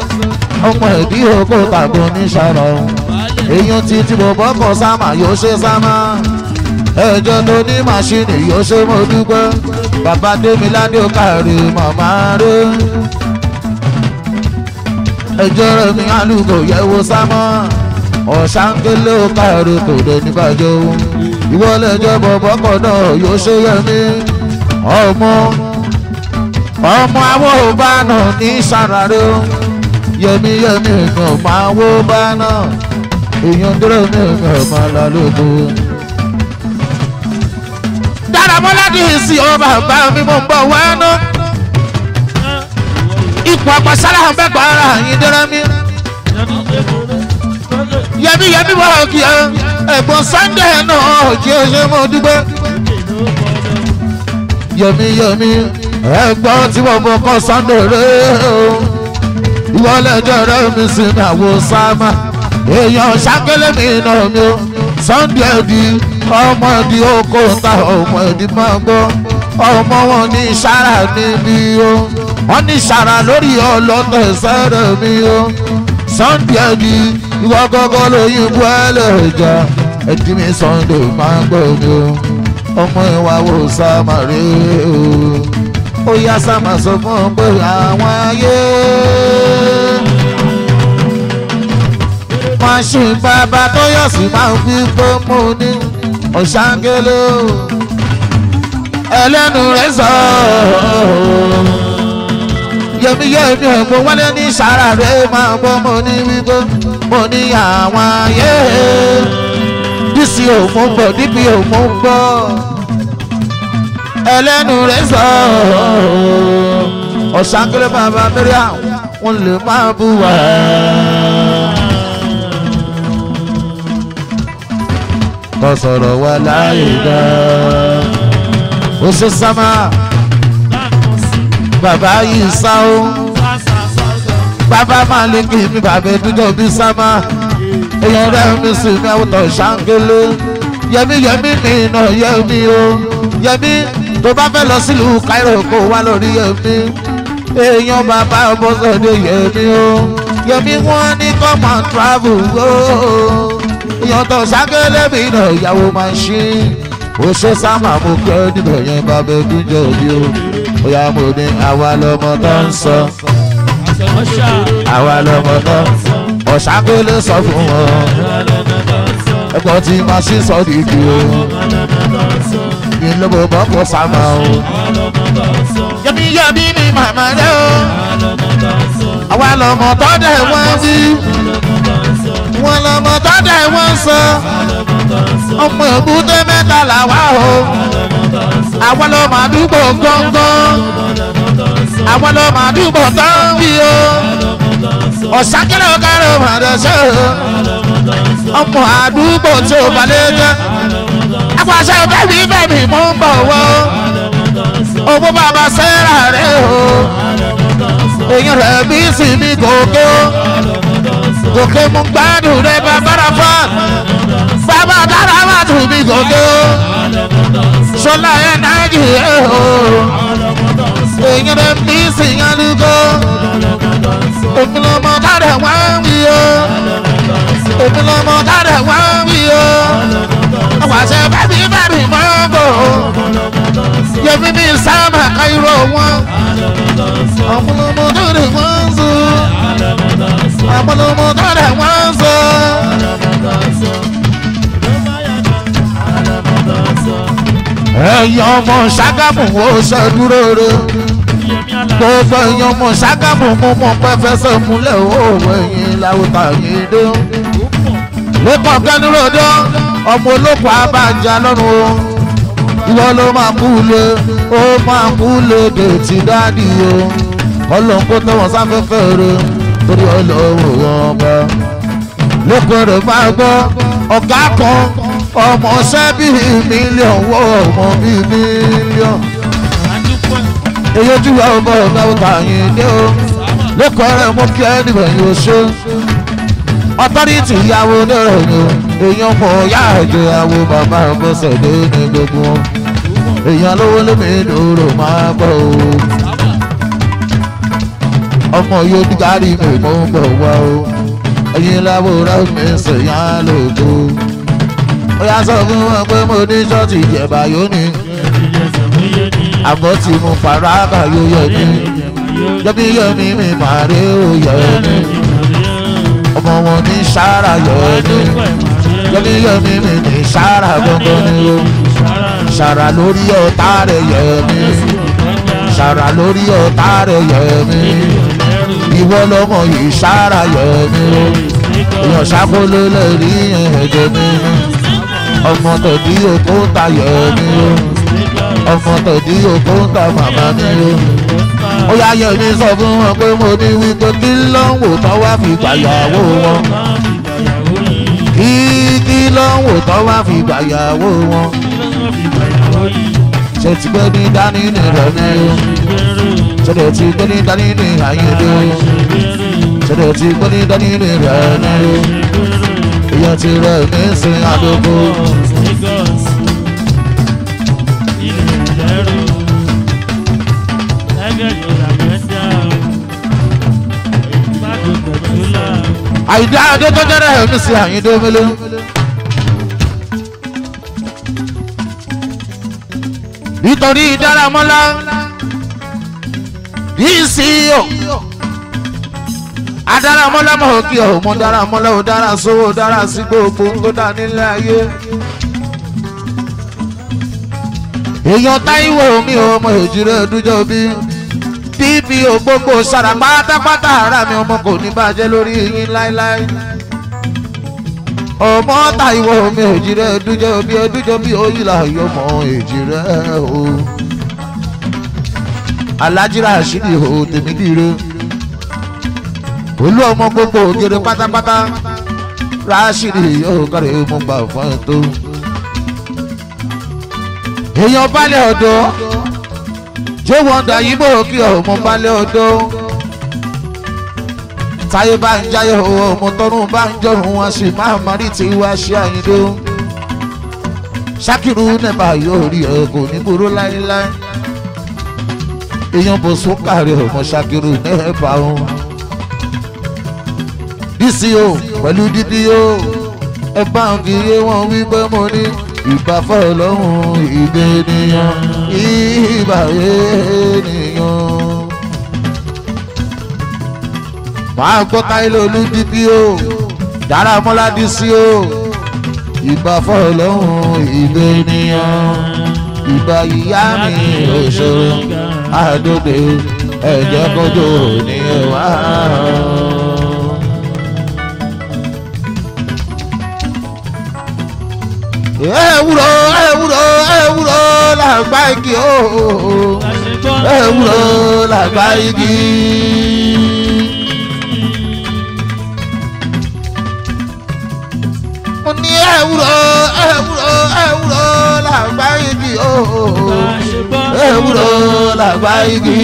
ọmọ ìdí oko tàbí oníṣàrọ̀ ọ̀hún èyí ti ti bọ̀bọ̀ kọ sámà yóò ṣe sámà ẹjọ́ tó ní màṣínì yóò ṣe mo dúpẹ́ bàbá Démiládé ò kárí màmá rẹ̀ ẹjọ́ rẹ̀ mi alùpùpù yẹ wo sámà ọ̀sánkélé ò kárí kò dé níbàjẹ́ òun ìwọlé ẹjọ́ bọ̀bọ̀ kọ náà yóò ṣe yẹ mí ọmọ ọmọ àwọn òbánu ní sàràrò yẹmi yẹmi nǹkan ọmọ àwọn òbánu èèyàn dúró ní nǹkan ọmọ lálógo. dáramọ́lá dì í sí ọmọ mi mò ń bọ̀ wánú ipò àpàsára àbẹ́gbà ara yìí dúró mi. yẹmi yẹmi wà ó kí ẹ ẹ̀gbọ́n sunday náà ò jí ó ṣe mọ́ dúpẹ́. yẹmi yẹmi ẹgbọ́n tí wọ́n mọ kọ́ sánúré o ìwọlẹ́jọ́ mi sì ní àwòsánmá èèyàn ṣákélé mi nà mí o Sunday ẹ̀dì ọmọ ẹ̀dì oko ta ọmọ ẹ̀dì máa gbọ́ ọmọ wọn ní sára níbí o wọ́n ní sára lórí ọlọ́tẹ̀ sẹ́rẹ̀ mi o Sunday ẹ̀dì ìwọ gọ́gọ́ lóyìnbó ẹlẹ́jà ẹ̀dì mi Sunday máa gbọ́ mi o ọmọ ìwà wò sáà o ó yá sábà sọ fún un pé àwọn ayé wọ́n ṣì bàbá tó yọ̀ sí máa ń fi gbómù ní ọ̀ṣángélé ẹlẹ́nu rẹ̀ sọ yẹmi yẹmi ọ̀gbọ́n wálé ní sára rẹ̀ máa gbọ́ mo ní wíwọ́ mo ní àwọn ayé dc ò mú dp ò mú ẹlẹ́nu rẹ̀ sọ ọ̀sánkẹ́lẹ́ bàbá mẹ́ríà wọ́n lè máa bú wá. kọsọ̀rọ̀ wa láyé dá ó ṣe sámá bàbá yìí sá ó bàbá máa lè kí mi bàbá ẹdújọ́ bí sámá èèyàn rẹ̀ mi sì ní àwòtọ̀ ṣáńkélé yẹmí yẹmí nìyẹn yẹmí o yẹmí tó bá fẹ́ lọ sílùú Cairo kó wá lórí Yẹmí èèyàn bàbá Bọ́sẹ̀dé Yẹmí o Yẹmí wọ́n ní come and travel o ìyàtọ̀ sákẹ́lẹ́mì náà ìyàwó máa ń ṣí ó ṣe sáàmà mo kẹ́ níbẹ̀ yẹn bá bẹ dújọ́ bí o bóyá mo ní àwa lọmọ tó ń sọ àwa lọmọ tó ń sọ fún wọn ẹ̀kọ́ tí màá ṣí sọ nìkú o mi lóbo bọ́ kó pamọ́ o. yẹbi yẹbi ni màmá rẹ o. àwa lọmọ tó dẹ̀ wọ́n bí. wọn lọmọ tó dẹ̀ wọ́n sọ. ọmọ èbúté mẹ́ta làwa o. àwa lọmọ àdúgbò gángan. àwa lọmọ àdúgbò tán bí o. ọ̀sánkẹ́lẹ́ ọ̀kárọ̀ màdẹ́sẹ̀ o. ọmọ àdúgbò tí ò balẹ̀ jẹ́ apàṣẹ bẹ́ẹ̀ni bẹ́ẹ̀ni mú bọ̀ wọ́ owó bàbá sẹ́ra rẹ̀ o èyí rẹ̀ bí sinmi gòkè o gòkè mú gbádùn rẹ̀ bàbá rà fún bàbá dára wà tún bí gòkè o sọlá ẹ̀ náà jì ẹ̀ o èyí rẹ̀ bí sinmi gòkè o èmi lọ́mọ káàdà wá wí o èmi lọ́mọ káàdà wá wí o àwàṣẹ bàbí bàbí mọ́ngò yẹmi ní sáàmà káyọ̀rọ̀ wọn ọ̀pọ̀lọpọ̀ rẹ̀ wọ́n ń sọ ọ̀pọ̀lọpọ̀ rẹ̀ wọ́n ń sọ. ọmọ Ṣàgámù ó ṣe dúró gbogbo ẹ̀yin ọmọ Ṣàgámù mú mọ́ pẹ́ fẹsẹ̀ múlẹ̀ òun ẹ̀yin láwùtà yìí dé lẹ́kọ̀ọ́ kẹ́nu ròdó ọmọ olóko abájá lọ́rùn o ìwọ ló máa kú lé ó máa kú lé dèjì dáàdì o ọlọ́run kó tẹ́wọ̀n sáfẹ́fẹ́ rẹ torí ọlọ́run ọba lóko rẹ̀ máa gbọ́ ọ̀gá kan ọmọ sẹ́bí mílíọ̀n wọ ọmọ bíi mílíọ̀n èyí wa ọmọ ọ̀gá ọ̀gá yìí dé o lóko rẹ̀ mú kí ẹnìyàn yóò ṣe ọtọ́rìtì ìyàwó oníròyìn o èèyàn pọ̀ yá àjẹ àwo bàbá Bọ́sẹ̀dé ní gbogbo wọn èèyàn lówó lómi dòrò máa bọ̀ o ọmọ yóò dúgárí mi mò bọ̀ wá o ẹ̀yin láwòrán mi sèyàn lòdò ó yá sọ fún wọn pé mo ní ṣọ́ọ̀tì ìjẹ̀bà yóò ní àbọ̀ tí mo fàràkà yóò yẹ ní lọ́bí yẹ mi mi màrí ó yẹ ní ọmọ wọn ní sára yẹ ní. Yomi yomi mi ní sára gbọ̀ngàn ni o sára lórí ọ̀tá rẹ̀ yọmí sára lórí ọ̀tá rẹ̀ yọmí ìwọ lọ́mọ yìí sára yọmí o èèyàn ṣàkóló lè ẹ̀jẹ̀ mi ọmọ tòdí òkú ta yọmí o ọmọ tòdí òkú ta màmá mi o ó yá yẹmí sọ fún wọn pé mo ní wípé kí ló ń wò tán fi gbàyàwó wọn ló ń wò tán wá fi gbàyàwó wọn. ṣe ti gbé ní dání ní ìrọ̀lẹ́ o ṣẹlẹ̀ ti gbé ní dání ní àyèdè o ṣẹlẹ̀ ti gbé ní dání ní ìrọ̀lẹ́ ìyá ti rẹ̀ ní sin àdógó. àyídá adókòjẹ́rẹ́ ẹ̀ ní sin àyèdè mélòó. nítorí Dáramọ́lá dco adáramọ́lá mọ̀ kí ọmọ Dáramọ́lá ò dára sówó dára sí gbogbo tó dá nílé ayé èèyàn Táíwò mi ò mọ òjìrè ẹdújọ bí bíbí ògbógbò sára pátápátá ara mi ọmọ kò ní bàjẹ́ lórí yín láéláé ọmọ Táíwò mi èjì rẹ dújọ bí ẹdújọ bí oyìnlá yọmọ èjì rẹ o alájírà àṣírí ìhò tèmi dìre olú ọmọ gbogbo ògèrè pátápátá ráṣírí yóò kárí mo gbà fún ẹ tó èèyàn balẹ̀ ọ̀dọ́ jẹ́ wọ́n dà yín bò kí ọmọ balẹ̀ ọ̀dọ́ táyé bá ń jáyé o ọmọ tọrún bá ń jọrùn wọn sì máa mọrí tí wá ṣe àyíndó ṣákìrú nẹ́bà yóò rí ẹ kò ní gbúrú láéláé èèyàn bò sún kàrí ọmọ ṣákìrú nẹ́bà òun dco pẹ̀lú dpo ẹ bá ń kí iye wọn wí pé mo ní ìbáfọ́ lọ́hùn-ún ìgbéníyàn ìbáyé máa gbọ́ táìlì olúdíbí o dára mọ́ládì sí o ìgbà fọlọ́hún ìlú ènìyàn ìgbà ìyá mi òṣòro àdóde ẹ̀jẹ̀ kọjọ ní wá. ewúro ewúro ewúro làgbá igi o ewúro làgbá igi. mo ní ewúro ewúro ewúro làgbá igi ooo ewúro làgbá igi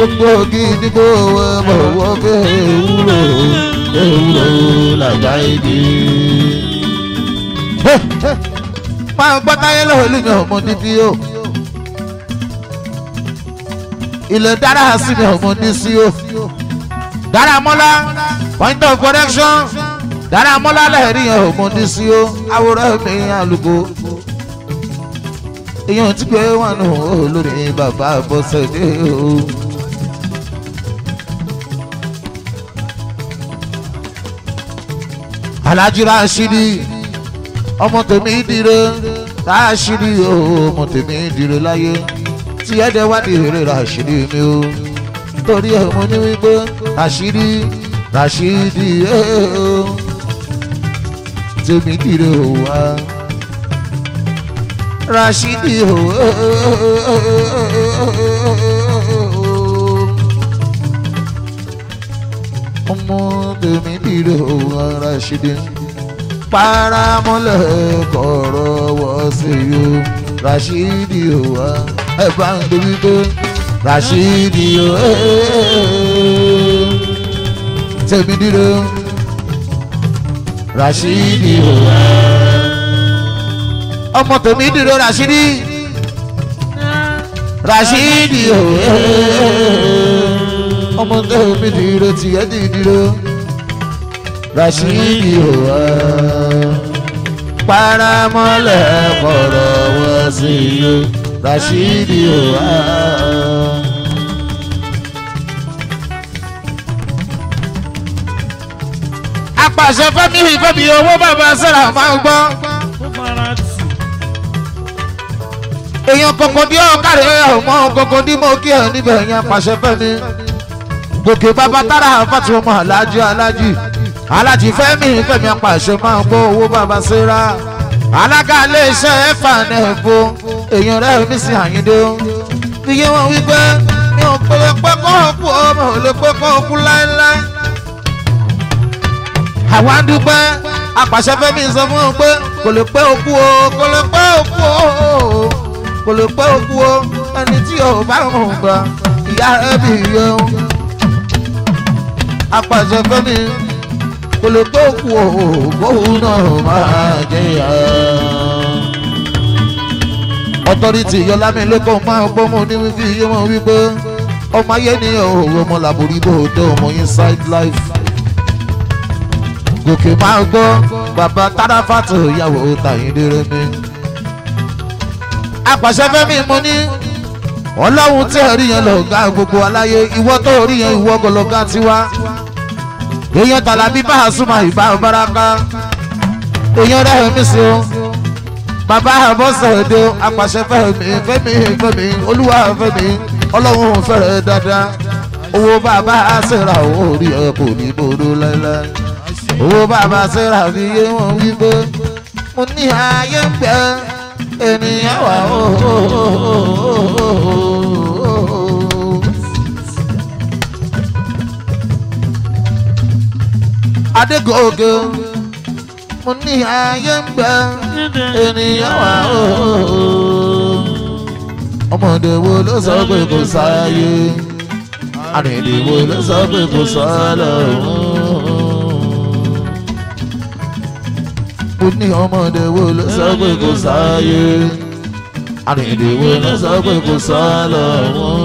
gbogbo igi dìbò bọ̀wọ́ pé ewúro ewúro làgbá igi. máa gbọ́ táyé lọ́wọ́ ìlú mi ọmọ níbí o ilẹ̀ dára sí mi ọmọ ní sí o dára mọ́lá point of correction dára mọ́lálẹ̀ rí yan ògùn dí sí ó àwòrán mi àlùkò èèyàn tí gbé wọn nù olórí bàbá Bọ́sẹ̀dé o. Alhaji Rashidi ọmọ tèmi dire Rashidi o ọmọ tèmi dire láyé tí ẹ̀dẹ̀ wá di èrè Rashidi mi o torí ẹ̀ mo ní wípé Rashidi Rashidi o tèmi kiri òwà Rashidi òwò ọmọ tèmi kiri òwà Rashidi paramọ́lẹ̀ kọ̀rọ̀ wọ́ sí yó Rashidi òwà ẹ bá ń gbé wípé Rashidi òwò tèmi kiri òwà. Rasidi, o ọmọ tèmi dìrò Rasidi, Rasidi, o ọmọ tèmi dìrò tiẹ̀ dìrò Rashidi o paramọ́lẹ̀ kọ̀rọ̀ wọ́n sí i Rashidi o. apàṣẹ fẹ́mi fẹ́mi owó bàbá sẹ́ra máa gbọ́. èèyàn kòkò dí ọ̀kàrẹ̀ ọmọ kòkò dí mọ́ kí ẹ̀ níbẹ̀ èèyàn apàṣẹ fẹ́mi. gòkè bàbá tára àfàtì ọmọ aláàjì aláàjì aláàjì fẹ́mi fẹ́mi apàṣẹ máa gbọ́ owó bàbá sẹ́ra. alága iléeṣẹ́ ẹ̀fà náà fo èèyàn rẹ̀ mí sí àyíndé iye wọn wí mi ò pé pé kó o kú ọmọ ò lè pé kó o kú láéláé àwa ń dúpẹ́ apàṣẹ fẹ́mi sọ fún un pé kò lè pẹ́ òkú o kò lè pẹ́ òkú o kò lè pẹ́ òkú o ẹni tí o bá ń gbọ́ ìyá rẹ̀ bì o apàṣẹ fẹ́mi kò lè pẹ́ òkú o kóhùn náà máa jẹ́ ìyá ọtọ́rìtì yọlámi lẹ́kọ̀ọ́ máa ń mọ́ ní wíwí yé wọn wípé ọmọ ayé ni òòrùn ọmọ làbòrí bò tó ọmọ inside life gòkè máa ń gbọ́ bàbá tàdáfàtò ìyàwó tàyíndéré mi. apàṣẹ fẹ́mi mo ní ọlọ́run tí ẹ̀rí yẹn lọ̀gá gbogbo aláyé ìwọ tó rí yẹn ìwọ gọlọ́gá tiwa èèyàn tàlàbí bá àsùnmọ̀ ìbá ọ̀báraka èèyàn rẹ̀ mi sí o bàbá àbọ̀sẹ̀dẹ̀ apàṣẹ fẹ́mi fẹ́mi fẹ́mi olúwa fẹ́mi ọlọ́run fẹ́rẹ̀ dáadáa owó bàbá àṣírà òórí ẹ̀ kò ní bòdó láéláé owó bàbá sẹ́ra fi yé wọn wípé mo ní ayé ń gbẹ ènìyàn wà ó. adégòkè mo ní ayé ń gbẹ ènìyàn wà ó. ọmọdé wo ló sọ pé kò sáyé àrèdè wo ló sọ pé kò sọ lọ́wọ́. ó ní ọmọdé wo ló sọ pé kò sáyé àrìndè wo ló sọ pé kò sọ lọ́wọ́.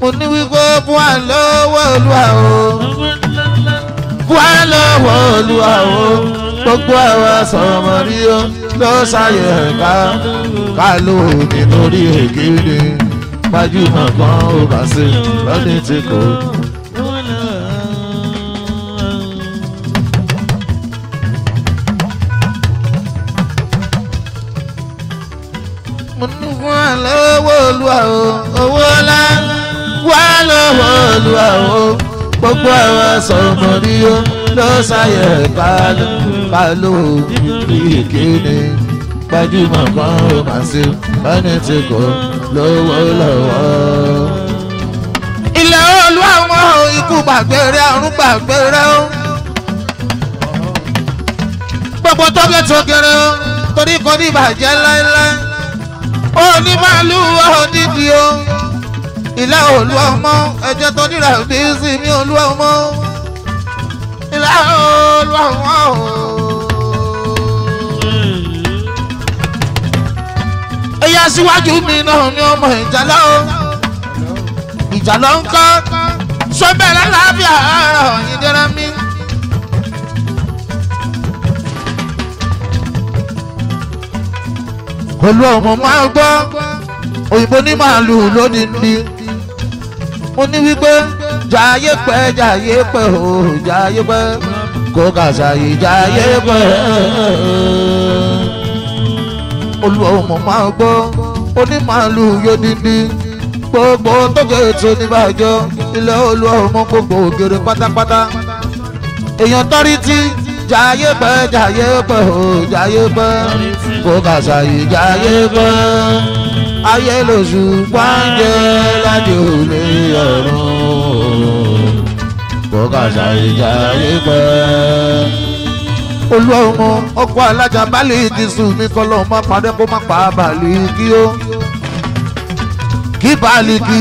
mo ní wípé bua lọ́wọ́ olúwa o bua lọ́wọ́ olúwa o gbogbo àwọn sọmọrí o ló ṣàyẹ̀ ẹ̀ka ká ló nítorí èkéde gbajúmọ̀ kan ó bá ṣe lọ́dún tí kò. olúwa o owó ńlá wà lọ́wọ́ olúwa o gbogbo àwọn sọmọ ní o ló ṣàyẹ̀ pálọ̀ pálọ̀ nítorí ìkéde gbajúmọ̀ kan ó máa ṣe ẹni tí kò lówó lọ́wọ́. ilẹ̀ olúwa wọn ò ikú gbàgbére ọ̀run gbàgbére o gbogbo tó o torí kò ní ìbàjẹ́ láéláé onímàálù ọ̀dídì o ìlà òlu ọmọ ẹ̀jẹ̀ tó nira òbí sí mi òlu ọmọ ìlà òlu ọmọ o. ẹyà síwájú mi náà ni ọmọ ìjàlá o ìjàlá ń kọ́ sọ́bẹ̀rẹ̀ láàbíà ọ̀yìn dẹ́rẹ́ mi. pẹ̀lú ọmọ máa gbọ́ òyìnbó ní màálù lónìí ni mo ní wípé jayé pẹ́ jayé pẹ́ o jayé pẹ́ kó kàṣàyè jayé pẹ́ olúwa ọmọ máa gbọ́ onímàálù yódìdí gbogbo tókè tó níbàjọ́ ilé olúwa ọmọ gbogbo ògèrè pátápátá èèyàn tọ́rí tí. Jaye pẹ́ jaye pẹ́ o jaye pẹ́ kó kàṣà yìí jayé pẹ́ ayé lóṣù pàǹjẹ́ láti òlé ọ̀run kó kàṣà yìí jayé pẹ́. olúwa ọkọ alájà bálẹ̀ ti sùn mí kọ́ lọ́ọ́ má padẹ́ kó má pa bàlẹ̀ kí ó kí bàlẹ̀ kí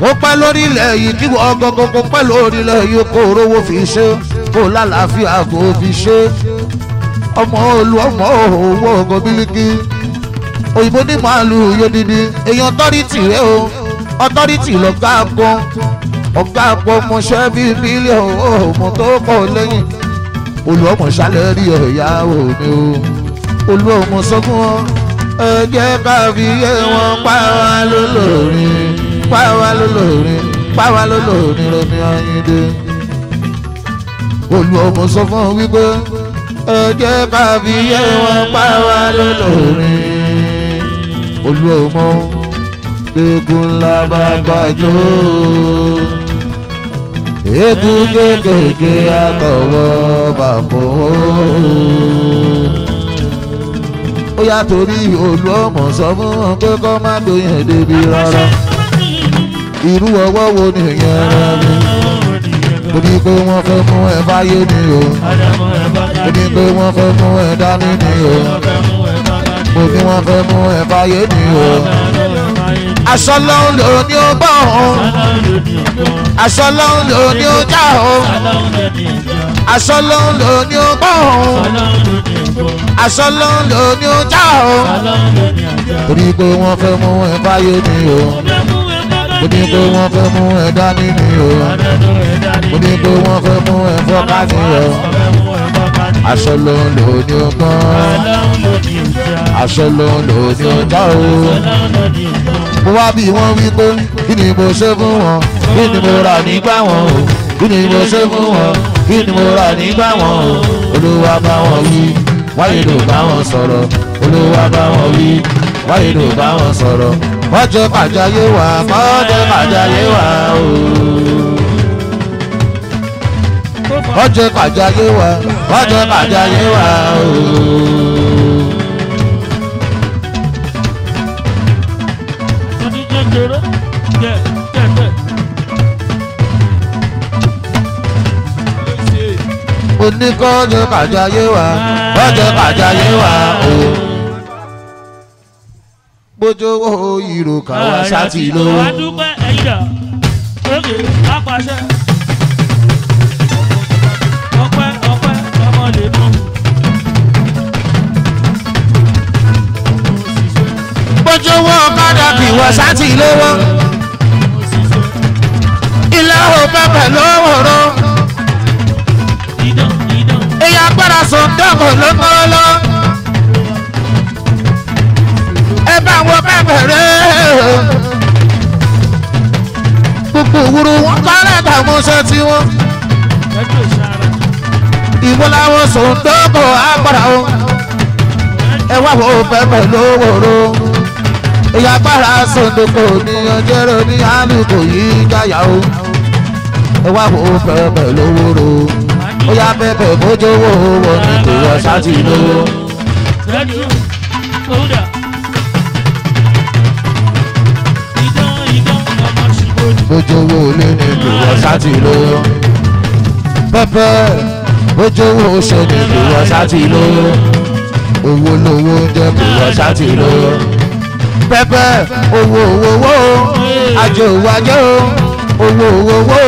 mo pẹ́ lórí yìí kí wọ́n gọ́gọ́ kó pẹ́ lórí yìí kó rówó fi ṣe bó lálàáfíà kò fi ṣe ọmọ olú ọmọ òwò ògùn bílíkì òyìnbó ní màálù yodidi èèyàn ọtọ́rìtì rẹ o ọtọ́rìtì lọ́gá àpọ̀ ọ̀gá àpọ̀ ọmọọṣẹ́ bíi bílíọ̀nù ọmọ tó kọ̀ lẹ́yìn olú ọmọ ṣálẹ̀ rí ọ̀yà òní o olú ọmọ sọ́gun ọ ẹ jẹ́ káfíyé wọn pàwá lólórin pàwá lólórin pàwá lólórin romi ọyìn dé olú ọmọ sọ fún un wípé ọjọ́ kábí yẹ wọn pa wá lólórin olú ọmọ gbẹ̀gùn ńlá bàbá jọ eku kékèké akọ̀wọ́ bàbá ó yá torí olú ọmọ sọ fún un pé kọ́ má gbóyè débi rárá irú ọwọ́ wo nìyẹn rẹ̀ mo ní pé wọ́n fẹ́ mú ẹ báyé ni o mo ní pé wọ́n fẹ́ mú ẹ dání ni o mo ní wọ́n fẹ́ mú ẹ báyé ni o aṣọ lọ́hún lò ní ó bọ̀ ọ́n aṣọ lọ́hún lò ni ó já ọ́n aṣọ lọ́hún lò ní ó bọ̀ ọ́n aṣọ lọ́hún lò ní ó já ọ́n torí pé wọ́n fẹ́ mú ẹ báyé ni o mo ní pé wọ́n fẹ́ mú ẹ dání ni o mo ní pé wọ́n fẹ́ mú ẹ fọ́ká ni o aṣọ ló ń lò ní ọgbọ́n aṣọ ló ń lò ní ọgbọ́n o mo wá bí wọ́n wí pé kí ni mo ṣe fún wọn kí ni mo rà nígbà wọn o kí ni mo ṣe fún wọn kí ni mo rà nígbà wọn o olúwa bá wọn wí wáyé ló bá wọn sọ̀rọ̀ olúwa bá wọn wí wáyé ló bá wọn sọ̀rọ̀ mọ́jẹ́ pàjáyé wá mọ́jẹ́ pàjáyé wá o. mọ́jẹ́ pàjáyé wá mọ́jẹ́ pàjáyé wá o. oníkọ́jẹ́ pàjáyé wá mọ́jẹ́ pàjáyé wá o gbójówó ìrò kawasaki ah, ló. àwa dúpẹ́ ẹ̀yìn dà lókè apàṣẹ. ọpẹ́ ọpẹ́ ọmọ lè mú. gbójówó ọ̀kadà kìwọ́sátì lówó. ilé ò pẹ́pẹ́ ló wòrò. èyí agbára sọ̀dọ̀kọ̀ ló mọ́ lọ. ẹ bá wọn bá bẹ̀rẹ̀ gbogbo òwúrò wọn kọ́lẹ̀ dààmú tí wọn. ìwọ làwọn sòǹdókò àgbàrá o ẹ wá wo pẹpẹ lówóró ìyá agbára sòǹdókò ní ní àlùkò yìí jáyà o ẹ wá wo pẹpẹ lówóró ó yá pẹpẹ bójú wo wọn ní tòwọ́ sátì lówó. Thank you. Hold up. ojówó ilé ni ìwọ sátì lówó. pẹpẹ ojówó oṣù ni ìwọ sátì lówó. owó lówó jẹ ìwọ sátì lówó. pẹpẹ owó owó àjò wájò owó owó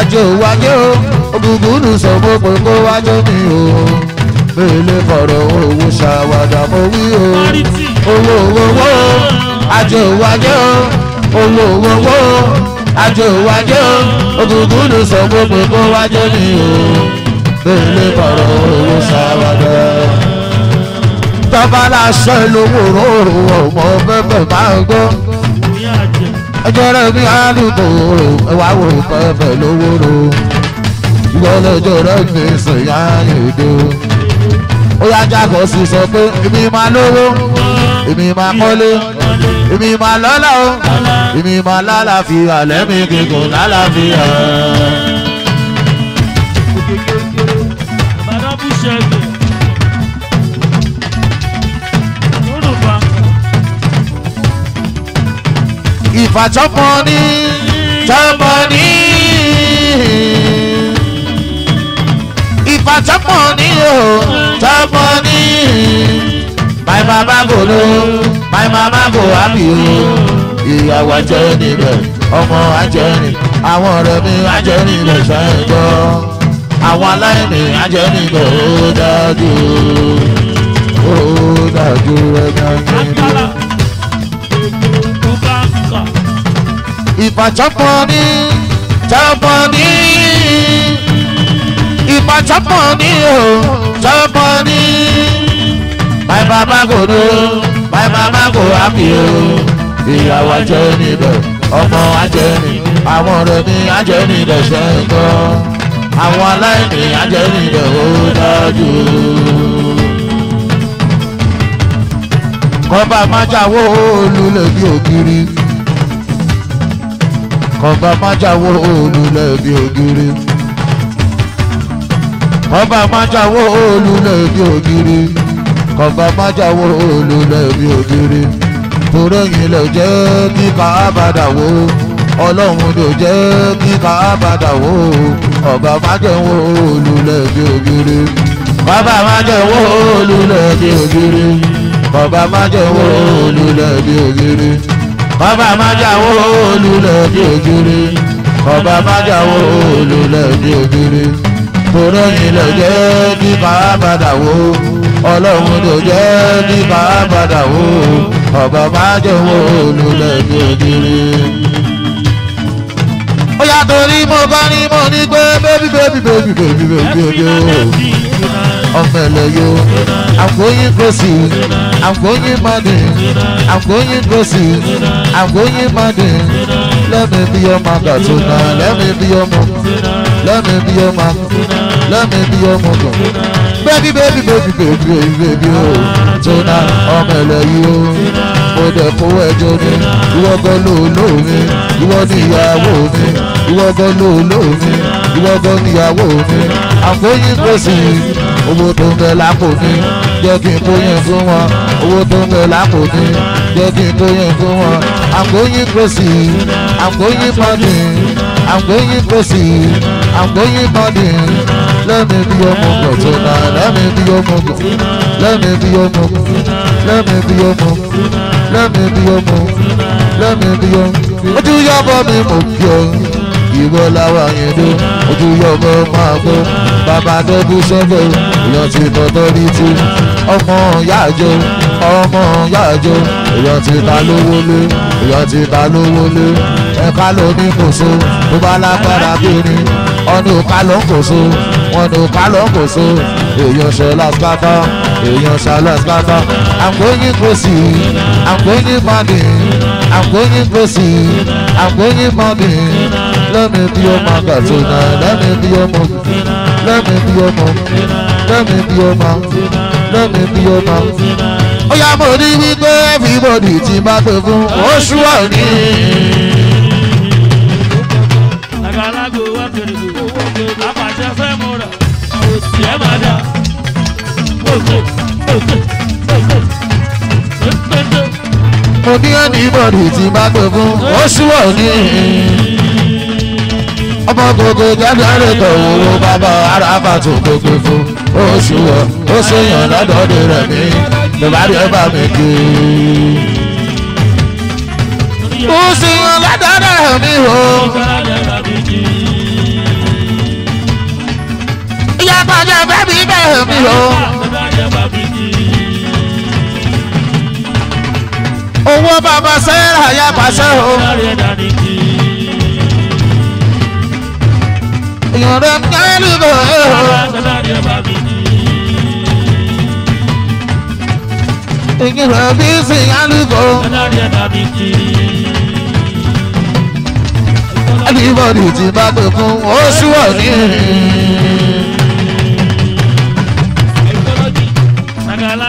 àjò wájò ògùngùnù sọ fún gbogbo wájò mi o mele fọ̀rọ̀ owó ṣàwádà mo o owó owó àjò wájò owó owó àjò wájò ògùngùn ló sọ gbogbo kó wájò ní o lè bọ̀rọ̀ owó sáwádà. tọ́ba láṣọ ìlówó róró ọmọ bẹ́bẹ̀ máa ń gbọ́. ẹjọ́ rẹ̀ ní àlùkòrò ẹ̀wá wò bẹ́bẹ̀ lówó ro. ìgbọ́lọ́jọ́ rẹ̀ ní sèyá ìdó. ó yá jákòó sì sọ pé ibi máa lówó èmi máa kọ́lé èmi máa lọ́lá o èmi máa lálàáfíà lẹ́mí kíkún lálàáfíà. ìfàjọpọ̀ ní jọpọ̀ ní ìfàjọpọ̀ ní o jọpọ̀ ní my mama bolo my mama bo happy o ìyàwó àjọ níbẹ̀ ọmọ àjọ ní àwọn ọ̀rẹ́ mi àjọ níbẹ̀ ṣàìgbọ́ àwọn aláìní àjọ níbẹ̀ ó dájú ó dájú ẹ̀dá níbẹ̀. ìbàjọ́pọ̀ ní jọ́pọ̀ ní ìbàjọ́pọ̀ ní o jọ́pọ̀ ní my mama go know my mama go happy o ìyàwó ajẹ́ níbẹ̀ ọmọ ajẹ́ ní àwọn ọ̀rẹ́ mi ajẹ́ níbẹ̀ ṣe ń kọ́ àwọn aláìní ajẹ́ níbẹ̀ ó dájú. kọ́ba májàwó olùlẹ̀ bí ògiri kọ́ba májàwó olùlẹ̀ bí ògiri kọ́ba májàwó olùlẹ̀ bí ògiri kọ̀ọ̀kan má jáwọ́ olùlọ èmi ògiri torí ẹ̀yin lè jẹ́ kí káàbàdà wò ọlọ́run ló jẹ́ kí káàbàdà wò ọ̀gá má jẹ́wọ́ olùlọ èmi ògiri bàbá má jẹ́wọ́ olùlọ èmi ògiri bàbá má jẹ́wọ́ olùlọ èmi ògiri bàbá má jáwọ́ olùlọ èmi bàbá má jáwọ́ olùlọ èmi torí ẹ̀yin lè jẹ́ kí káàbàdà wò ọlọ́run tó jẹ́ bí padà wò ọba máa jọ̀wọ́ olùlẹ̀dẹ̀ òjìrì. ó yàtọ̀ ní mo bá ní mo ní pé bébí bébí bébí bébí bébí bébí ọmọ ẹlẹ́yọ I'm going crazy I'm going mad I'm going crazy I'm going mad let me be your mother tonight let me be your mom let me be your mom let me be your mother baby baby baby baby baby o tóná ọmọ ẹlẹ́yìí o mo dẹ̀ fowó ẹjọ́ ni ìwọ gan ló lò mí ìwọ ni ìyàwó mi ìwọ gan ló lò mí ìwọ gan ni ìyàwó mi àfọyín gbèsè owó tó ń bẹ lápò mi jẹ́ kí n tóyìn fún wọn owó tó ń bẹ lápò mi jẹ́ kí n tóyìn fún wọn àfọyín gbèsè àfọyín pọ́nì àfọyín gbèsè. I'm going money. Let me be your mom tonight. Let me be your mom. Let me be your mom. Let me be your mom. Let me be your mom. Let me be your. Ojú yọ bọ́ mi mò ń yọ. Ìwọ láwa yẹn ló. Ojú yọ bọ́ máa gbọ́. Bàbá tó bú sọ́dọ̀. Èèyàn ti tọ́tọ́ rí tu. Ọmọ ìyá àjọ. Ọmọ ìyá àjọ. Èèyàn ti ta lówó lé. Èèyàn ti ta lówó lé. Ẹ̀ka ló kò so. Tó bá lágbára bí ni wọn ní òkà ló so wọn ní so èèyàn ṣe lọ́sibátọ́ èèyàn ṣe lọ́sibátọ́ I'm going crazy I'm going mad I'm going crazy I'm going mad let me be your man girl tonight let me be your man let me be your man let me be your man let me be your man. ó yá mo rí wípé everybody ti bá pè fún oṣù ọ̀nì. òsì ẹ̀ máa dá. òsè òsè òsè òsè. mo ní anybody tí bá pè fún ó ṣúwọ̀ ní. ọmọ gbogbo jáde àrètò òwúrò bàbá aráfà tó gbogbo fún ó ṣúwọ̀ ó ṣèyàn lọ́dọọdẹ rẹ̀ mí lọ́bàárí ẹ̀ bá mi kí ó ṣèyàn lọ́dọọdẹ rẹ̀ mí o. àtọ́jọ́ bẹ́bí bẹ́ẹ̀ mi o. owó bàbá sẹ́rà yá pàṣẹ o. ìrọ̀lẹ́ kẹ́lí bò ó. ìgbìmọ̀ bí sì yá lùbọ̀. Everybody ti bá pè fún oṣù wọ̀ ní.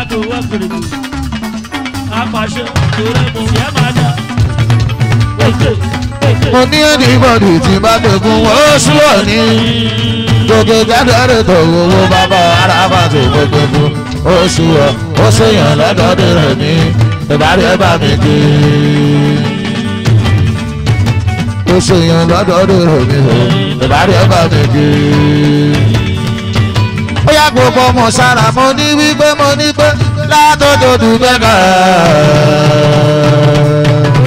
tó wọ́ gbèrègbè apàṣẹ ìrẹ́ kò sí ẹ̀ máa dá. mo ní ẹnìbọ̀dì tí bá ti fún wọn ó ṣúwọ̀ ní. gògè jáde tó owó bàbá arábà tó gbogbo fún ó ṣúwọ̀ ó ṣèyàn lọ́dọọdún rẹ̀ ní ìbárí ẹ̀ bá mi dé. ó ṣèyàn lọ́dọọdún rẹ̀ ní ìbárí ẹ̀ bá mi dé ó yá gbogbo ọmọ sára mo ní wípé mo ní pé ńlá do do mẹ́ka.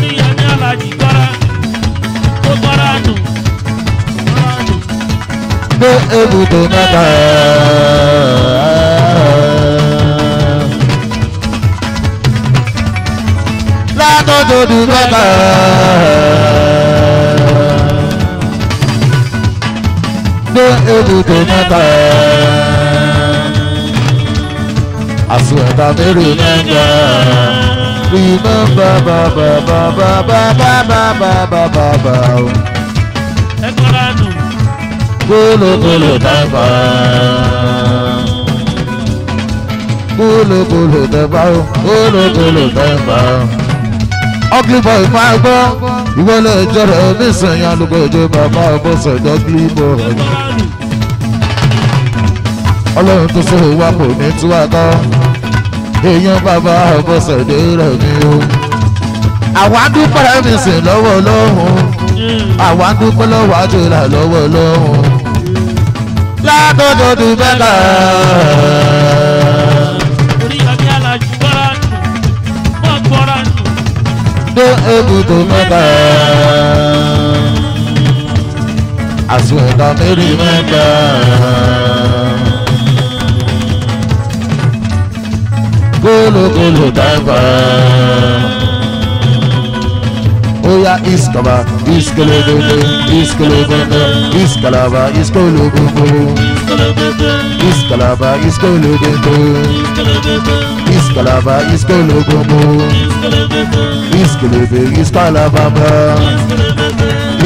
oríyẹmí do. gbára tó gbára nù. gbé ebùdó mẹ́ka. I swear that they remember. Remember, ba ba ba ba ba ba ba ba ba ba ba. Bolo bolo daba. Bolo bolo daba. Bolo bolo daba. Ugly boy, my boy. Ìwọ́lẹ̀ ìjọ́rẹ̀ mi sẹ̀yìn alùpùpù ìjọba máa bọ̀ ugly boy ọlọ́run tó ṣòro wa kò ní tú àtọ́ èèyàn bàbá ọbọ̀sẹ̀dé rẹ̀ ni o. àwa dúpẹ́ rẹ̀ sìn lọ́wọ́ ọlọ́run àwa dúpẹ́ lọ́wọ́ àjòlá lọ́wọ́ ọlọ́run. látọ̀dọ̀ dùbẹ́ náà. dé ebùdó mẹ́ta. àsùnwọ̀n ìdá mẹ́rin mẹ́ta. bolo gbólógbòlò dàgbà. Oya iskaba iskologodo iskologodo iskalaba bolo, iskalaba bolo, iskalaba bolo, iskalaba, iskelebe iskalababa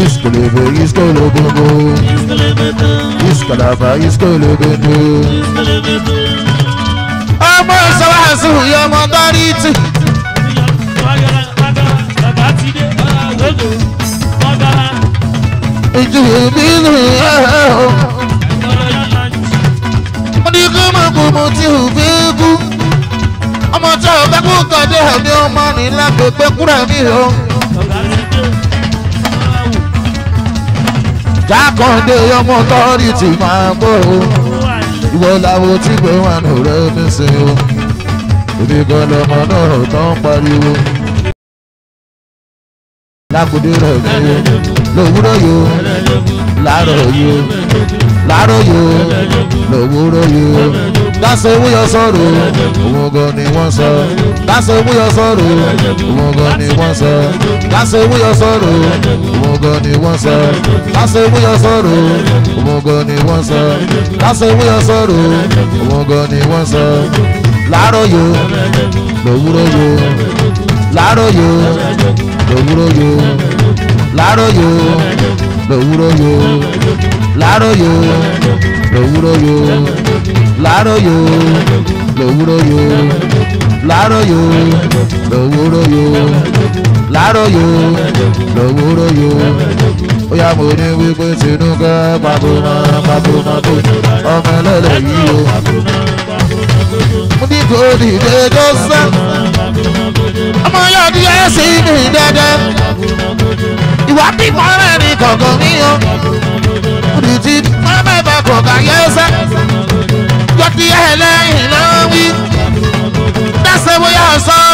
iskelebe bolo, iskalaba bolo. ọmọ sọ́wọ́sù yọmọ dọ́rítì. ìjù mi nù ẹ́ o. mo ní kí mo kú mo ti hù fi kú. ọmọ tí o bá kú kọ́dé ọ̀dé ọmọ ní lágbègbè kúrẹ́ mi o. jákòndé ọmọ dọ́rítì máa bọ̀ o ìwọ làwọn tí pé wà nù rẹ níṣẹ́ o èdè gan lọmọ náà tán pariwo lákòdé rẹ̀ yìí lòwúrọ̀ yìí láàárọ̀ yìí láàárọ̀ yìí lòwúrọ̀ yìí. That's a way of sorrow. Wọ́n gan ni wọ́n sọ. That's a way of sorrow. Wọ́n gan ni wọ́n sọ. That's a way of sorrow. Wọ́n gan ni wọ́n sọ. That's a way of sorrow. Wọ́n gan ni wọ́n sọ. That's a way of sorrow. Wọ́n gan ni wọ́n sọ. Láàárọ̀ yo, lòwúrọ̀ yo. Láàárọ̀ yo, lòwúrọ̀ yo. Láàárọ̀ yo, lòwúrọ̀ yo. Láàárọ̀ yo, lòwúrọ̀ yo láròyò lòwúròyò láròyò lòwúròyò láròyò lòwúròyò ó yá mo ní wípé tinúkẹ́ pàbòmọ́ pàbòmọ́ tó ọmọ ẹlẹ́lẹ̀ yìí o. mo ní kò dìde tó sẹ́ ọmọ yóò di ẹ̀sìn mi dẹ́dẹ́ ìwà bímọ rẹ̀ ní kọ̀ọ̀kan níyàn mo ní ti mọ́ mẹ́fà kọ̀ọ̀kan yẹ́sẹ̀.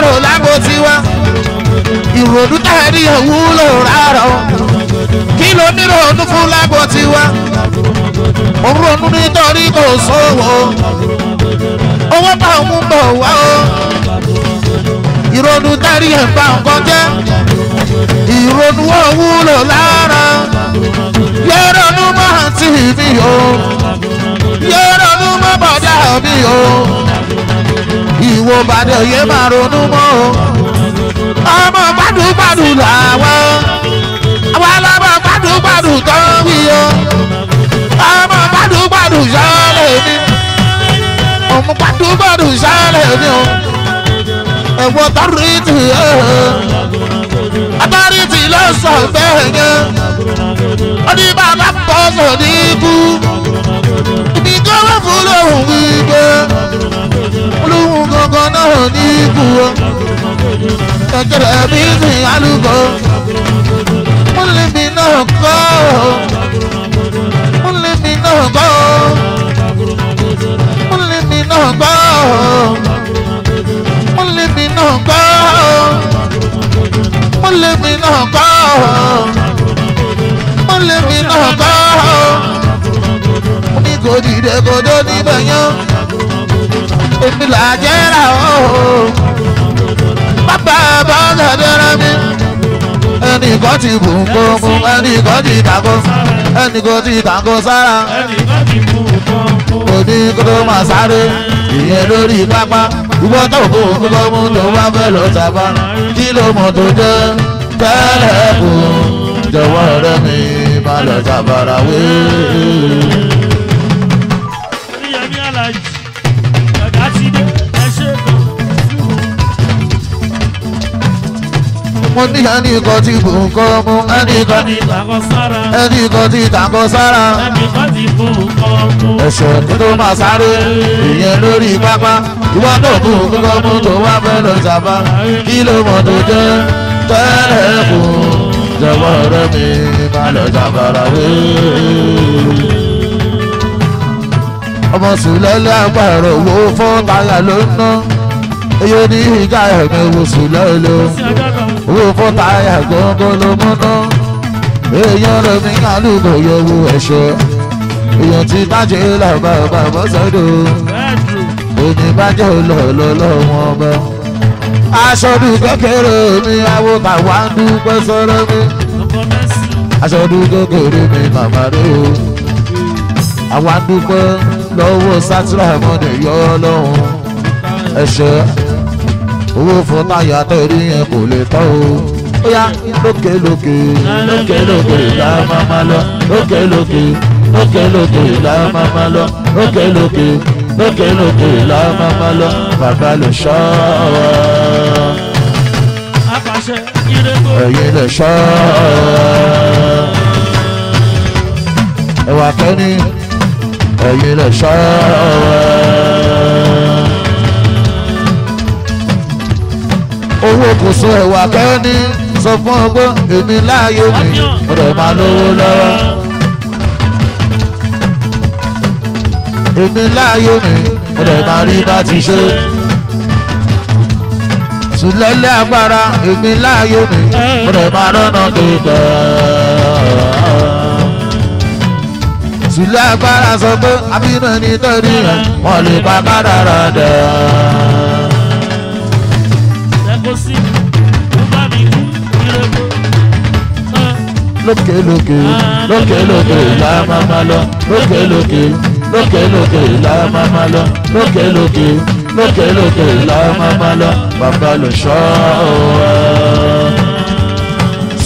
rò lágbo tiwa ìrònú táàrí ìwúlò rárá o kí ló nílò ọdún fún lágbo tiwa òun ronú nítorí kò sówó owó bá ń bọ̀ wá o ìrònú táàrí ẹ̀ bá nǹkan jẹ́ ìrònú òwúlò lára yẹ́rọ̀nú máa tì mí o yẹ́rọ̀nú má bàjá mi o ìwọ Ìbàdàn yé máa ronú mọ́ o ọmọ gbádùgbádù làwọn àwọn ọlọ́mọ gbádùgbádù tó ń wí o ọmọ gbádùgbádù sọ́ọ̀lẹ̀ mi ọmọ gbádùgbádù sọ́ọ̀lẹ̀ mi o ẹ̀wọ̀n tọ́rìtì ọ̀tọ́rìtì ló sọ bẹ́ẹ̀ yẹn ó ní bàbá pọ̀ sọ ní ikú ibi tó wà fún lòun wípé olóhùn gangan náà ní ikú o kẹ̀kẹ́ mi sìn alùpùpù ó lè mi náà kọ́ ó lè mi náà kọ́ ó lè mi náà kọ́. ó lé mi náà kọ́ ó lé go náà kọ́ ní kò dìde kodo níbẹ̀ yán èmi là á jẹ́ ra ó bàbá bọ́lá dẹ́rẹ́ mi ẹnì kan ti bù ń kó mu ẹnì kan ti dàgó ẹnì kan ti dàgó sára òní kó tó máa sáré ìyẹn lórí pápá ìwọ tó kó lọ́mú tó wá fẹ́ lọ sábà kí ló mọ̀ tó jẹ́ tẹ́lẹ̀ kù jọ̀wọ́ rẹ̀ mi má lọ sábàrà wéé. mo ní ẹnìkan tí bò ń kọ́ mu ẹnìkan tí tàkọ́ sára ẹnìkan tí tàkọ́ sára ẹnìkan tí bò ń kọ́ mu. ẹ̀ṣẹ̀ kó tó máa sáré ìyẹn lórí pápá ìwọ́n náà bò ń kọ́ tó wá fẹ́ lọ sábà kí ló mọ̀ tó jẹ́ tẹ́lẹ̀ kù jọ̀wọ́ rẹ̀ mi má lọ jàbára wéé ọmọ sùlẹ́lẹ́ àpàrọ̀ owó fún tàyà ló ń ná iye ní ìjà ẹ̀mí wo wúfọ́ táyà gbọ́ngàn ló múná èèyàn lo mi kálukọ̀ yọwọ́ ẹ̀ṣọ́ èèyàn ti je la ba ba do, o bàjẹ́ làbà bàbá sọ́dọ̀ òní bàjẹ́ lọ́lọ́ lọ́wọ́n ọba aṣọ́dún kékeré mi awo àwọn bàwá ń dúpẹ́ sọ́rọ́ mi aṣọ́dún kékeré mi do, rẹ̀ o àwa dúpẹ́ lọ́wọ́ sátírà mọ́ni yọ ọlọ́run ẹ̀ṣọ́ owó fún táyà torí yẹn kò lè tọ́ o ó yá lókè lókè lókè lókè là máa máa lọ lókè lókè lókè lókè là máa máa lọ lókè lókè lókè lókè là máa máa lọ bàbá lè ṣọ́ ọ ẹ̀yin lè ṣọ́ ọ ẹwà kẹ́ni ẹ̀yin lè ṣọ́ ọ. owó kò sọ ẹ̀wà kẹ́ni sọ fún ọgbọ́n èmi láàyò mi ọ̀dọ̀ máa lówó lọ́wọ́. èmi láàyò mi ọ̀dọ̀ máa rí bá ti ṣe. sùlẹ́lẹ̀ agbára èmi láàyò mi ọ̀dọ̀ máa rọ́nà tó gbà. sùlẹ́ agbára sọ pé àfihàn ní lórí ẹ̀ wọ́n lè pa kádàrá dẹ̀. lókè lókè lókè lókè la mama lo. lókè lókè lókè lókè la mama lo. lókè lókè lókè lókè la mama lo. bàbá ló ṣọ́ ọ.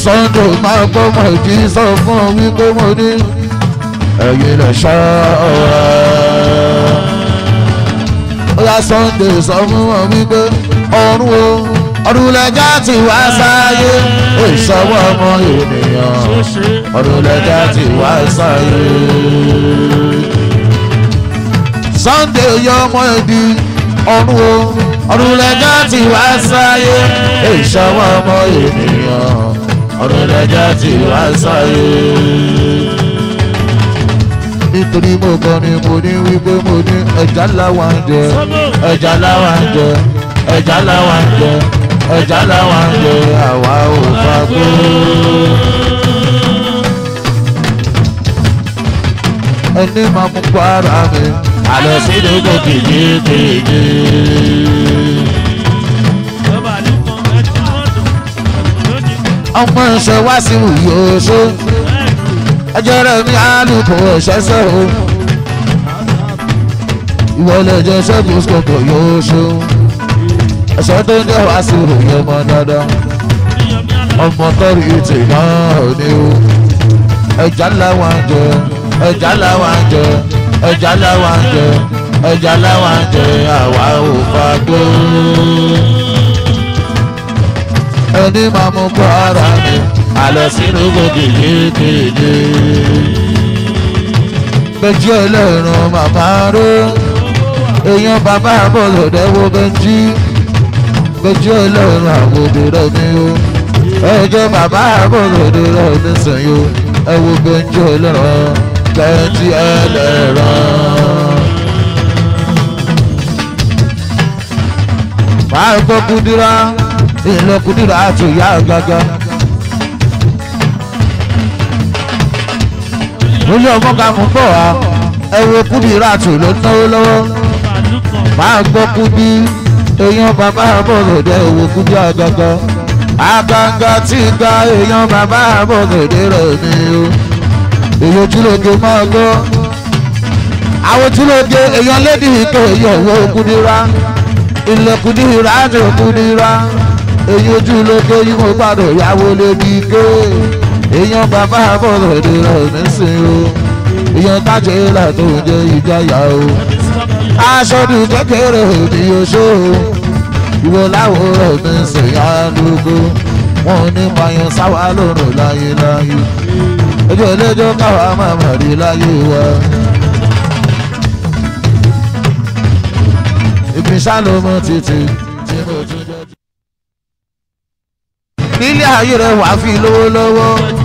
Sunday máa gbọ́ mọ̀ kí sọ fún ọ wípé mo ní ẹ̀yin lè ṣọ́ ọ ọlá Sunday sọ fún wọn wípé ọ̀run o ọ̀run lẹjọ́ ti wá sáyé ìṣọwọ́ ọmọ ènìyàn èèyàn ọdún lẹ́jà ti wá sáyé. Sunday oyè ọmọ ìdí ọdún o ọdún lẹ́jà ti wá sáyé ìṣọwọ́ ọmọ ènìyàn ọdún lẹ́jà ti wá sáyé. nítorí mo kọ́ ni mo ní wípé mo ní ẹja láwa ń jẹ ẹja láwa ń jẹ ẹja láwa ń jẹ ẹja láwa ń jẹ àwa ò fagbó. ẹni máa mú kwara mi. àlọ́ sílẹ̀ kò kìjì kìjì. ọmọ ẹsẹ̀ wá sí ìyó ẹjọ́ rẹ̀ mi àlùkò ẹ̀ṣẹ̀ sẹ́wọ̀n ìwọlé jẹ́ sẹ́gun kòkò yóò so ẹ̀ṣẹ̀ tó ń jẹ́ wá sí ìyó mọ́ dandan ọmọ tọ́rì tì náà ní o ẹja ńlá wọn jẹ ọjà làwa ń jẹ ọjà làwa ń jẹ ọjà làwa ń jẹ àwa ò fagbó. ẹni máa mú kọ́ ara mi àlọ́ sínú gbòógì yékéyé. Bẹ́njí ọlọ́run màmá ró èèyàn bàbá àbọ̀lọ̀ dẹ́wọ́ Bẹ́njí Bẹ́njí ọlọ́run àwọn obìnrin mi o ẹjọ́ bàbá àbọ̀lọ̀ dẹ́wọ́ mi sàn yó ẹ wo Bẹ́njí ọlọ́run tẹ́tí ẹlẹ́ran. Fáńkó kúndúrà ìlú kúndúrà tó yá gágá. Olú ọmọ ká mú bọ̀ wá, ẹ wo kúndúrà tó ló ń náwó lọ́wọ́. Fáńkó kúndí èèyàn bàbá àbọ̀lòdẹ òwò kúndí àgàgà. Àgàgà tí gba èèyàn bàbá àbọ̀lòdẹ rẹ̀ ni o èyí ojúlóge máa gbọ́ àwọn ojúlóge èyàn lédi ìtò èyí ọ̀wọ́ ògúndínlá ìlẹ̀kùndínlá ní ògúndínlá èyí ojúlóge yìí mo gbàdọ̀ ìyàwó lébi ké èyàn bàbá àbọ̀rọ̀ ìdílé nísìn o èyàn kájẹ́ ìlà tó ń jẹ́ ìjáyà o aṣọ ní kékeré òdì oṣó ìwọ láwòrán mi sèyá lógo wọn ò ní pààyàn sáwà lọ́rùn láyéláyé ojú olójó káwa máa mọ̀ rí láyé wa. ìpínṣà ló mọ títí tí mo tún jẹ́. nílé ayé rẹ̀ wàá fi lówó lọ́wọ́.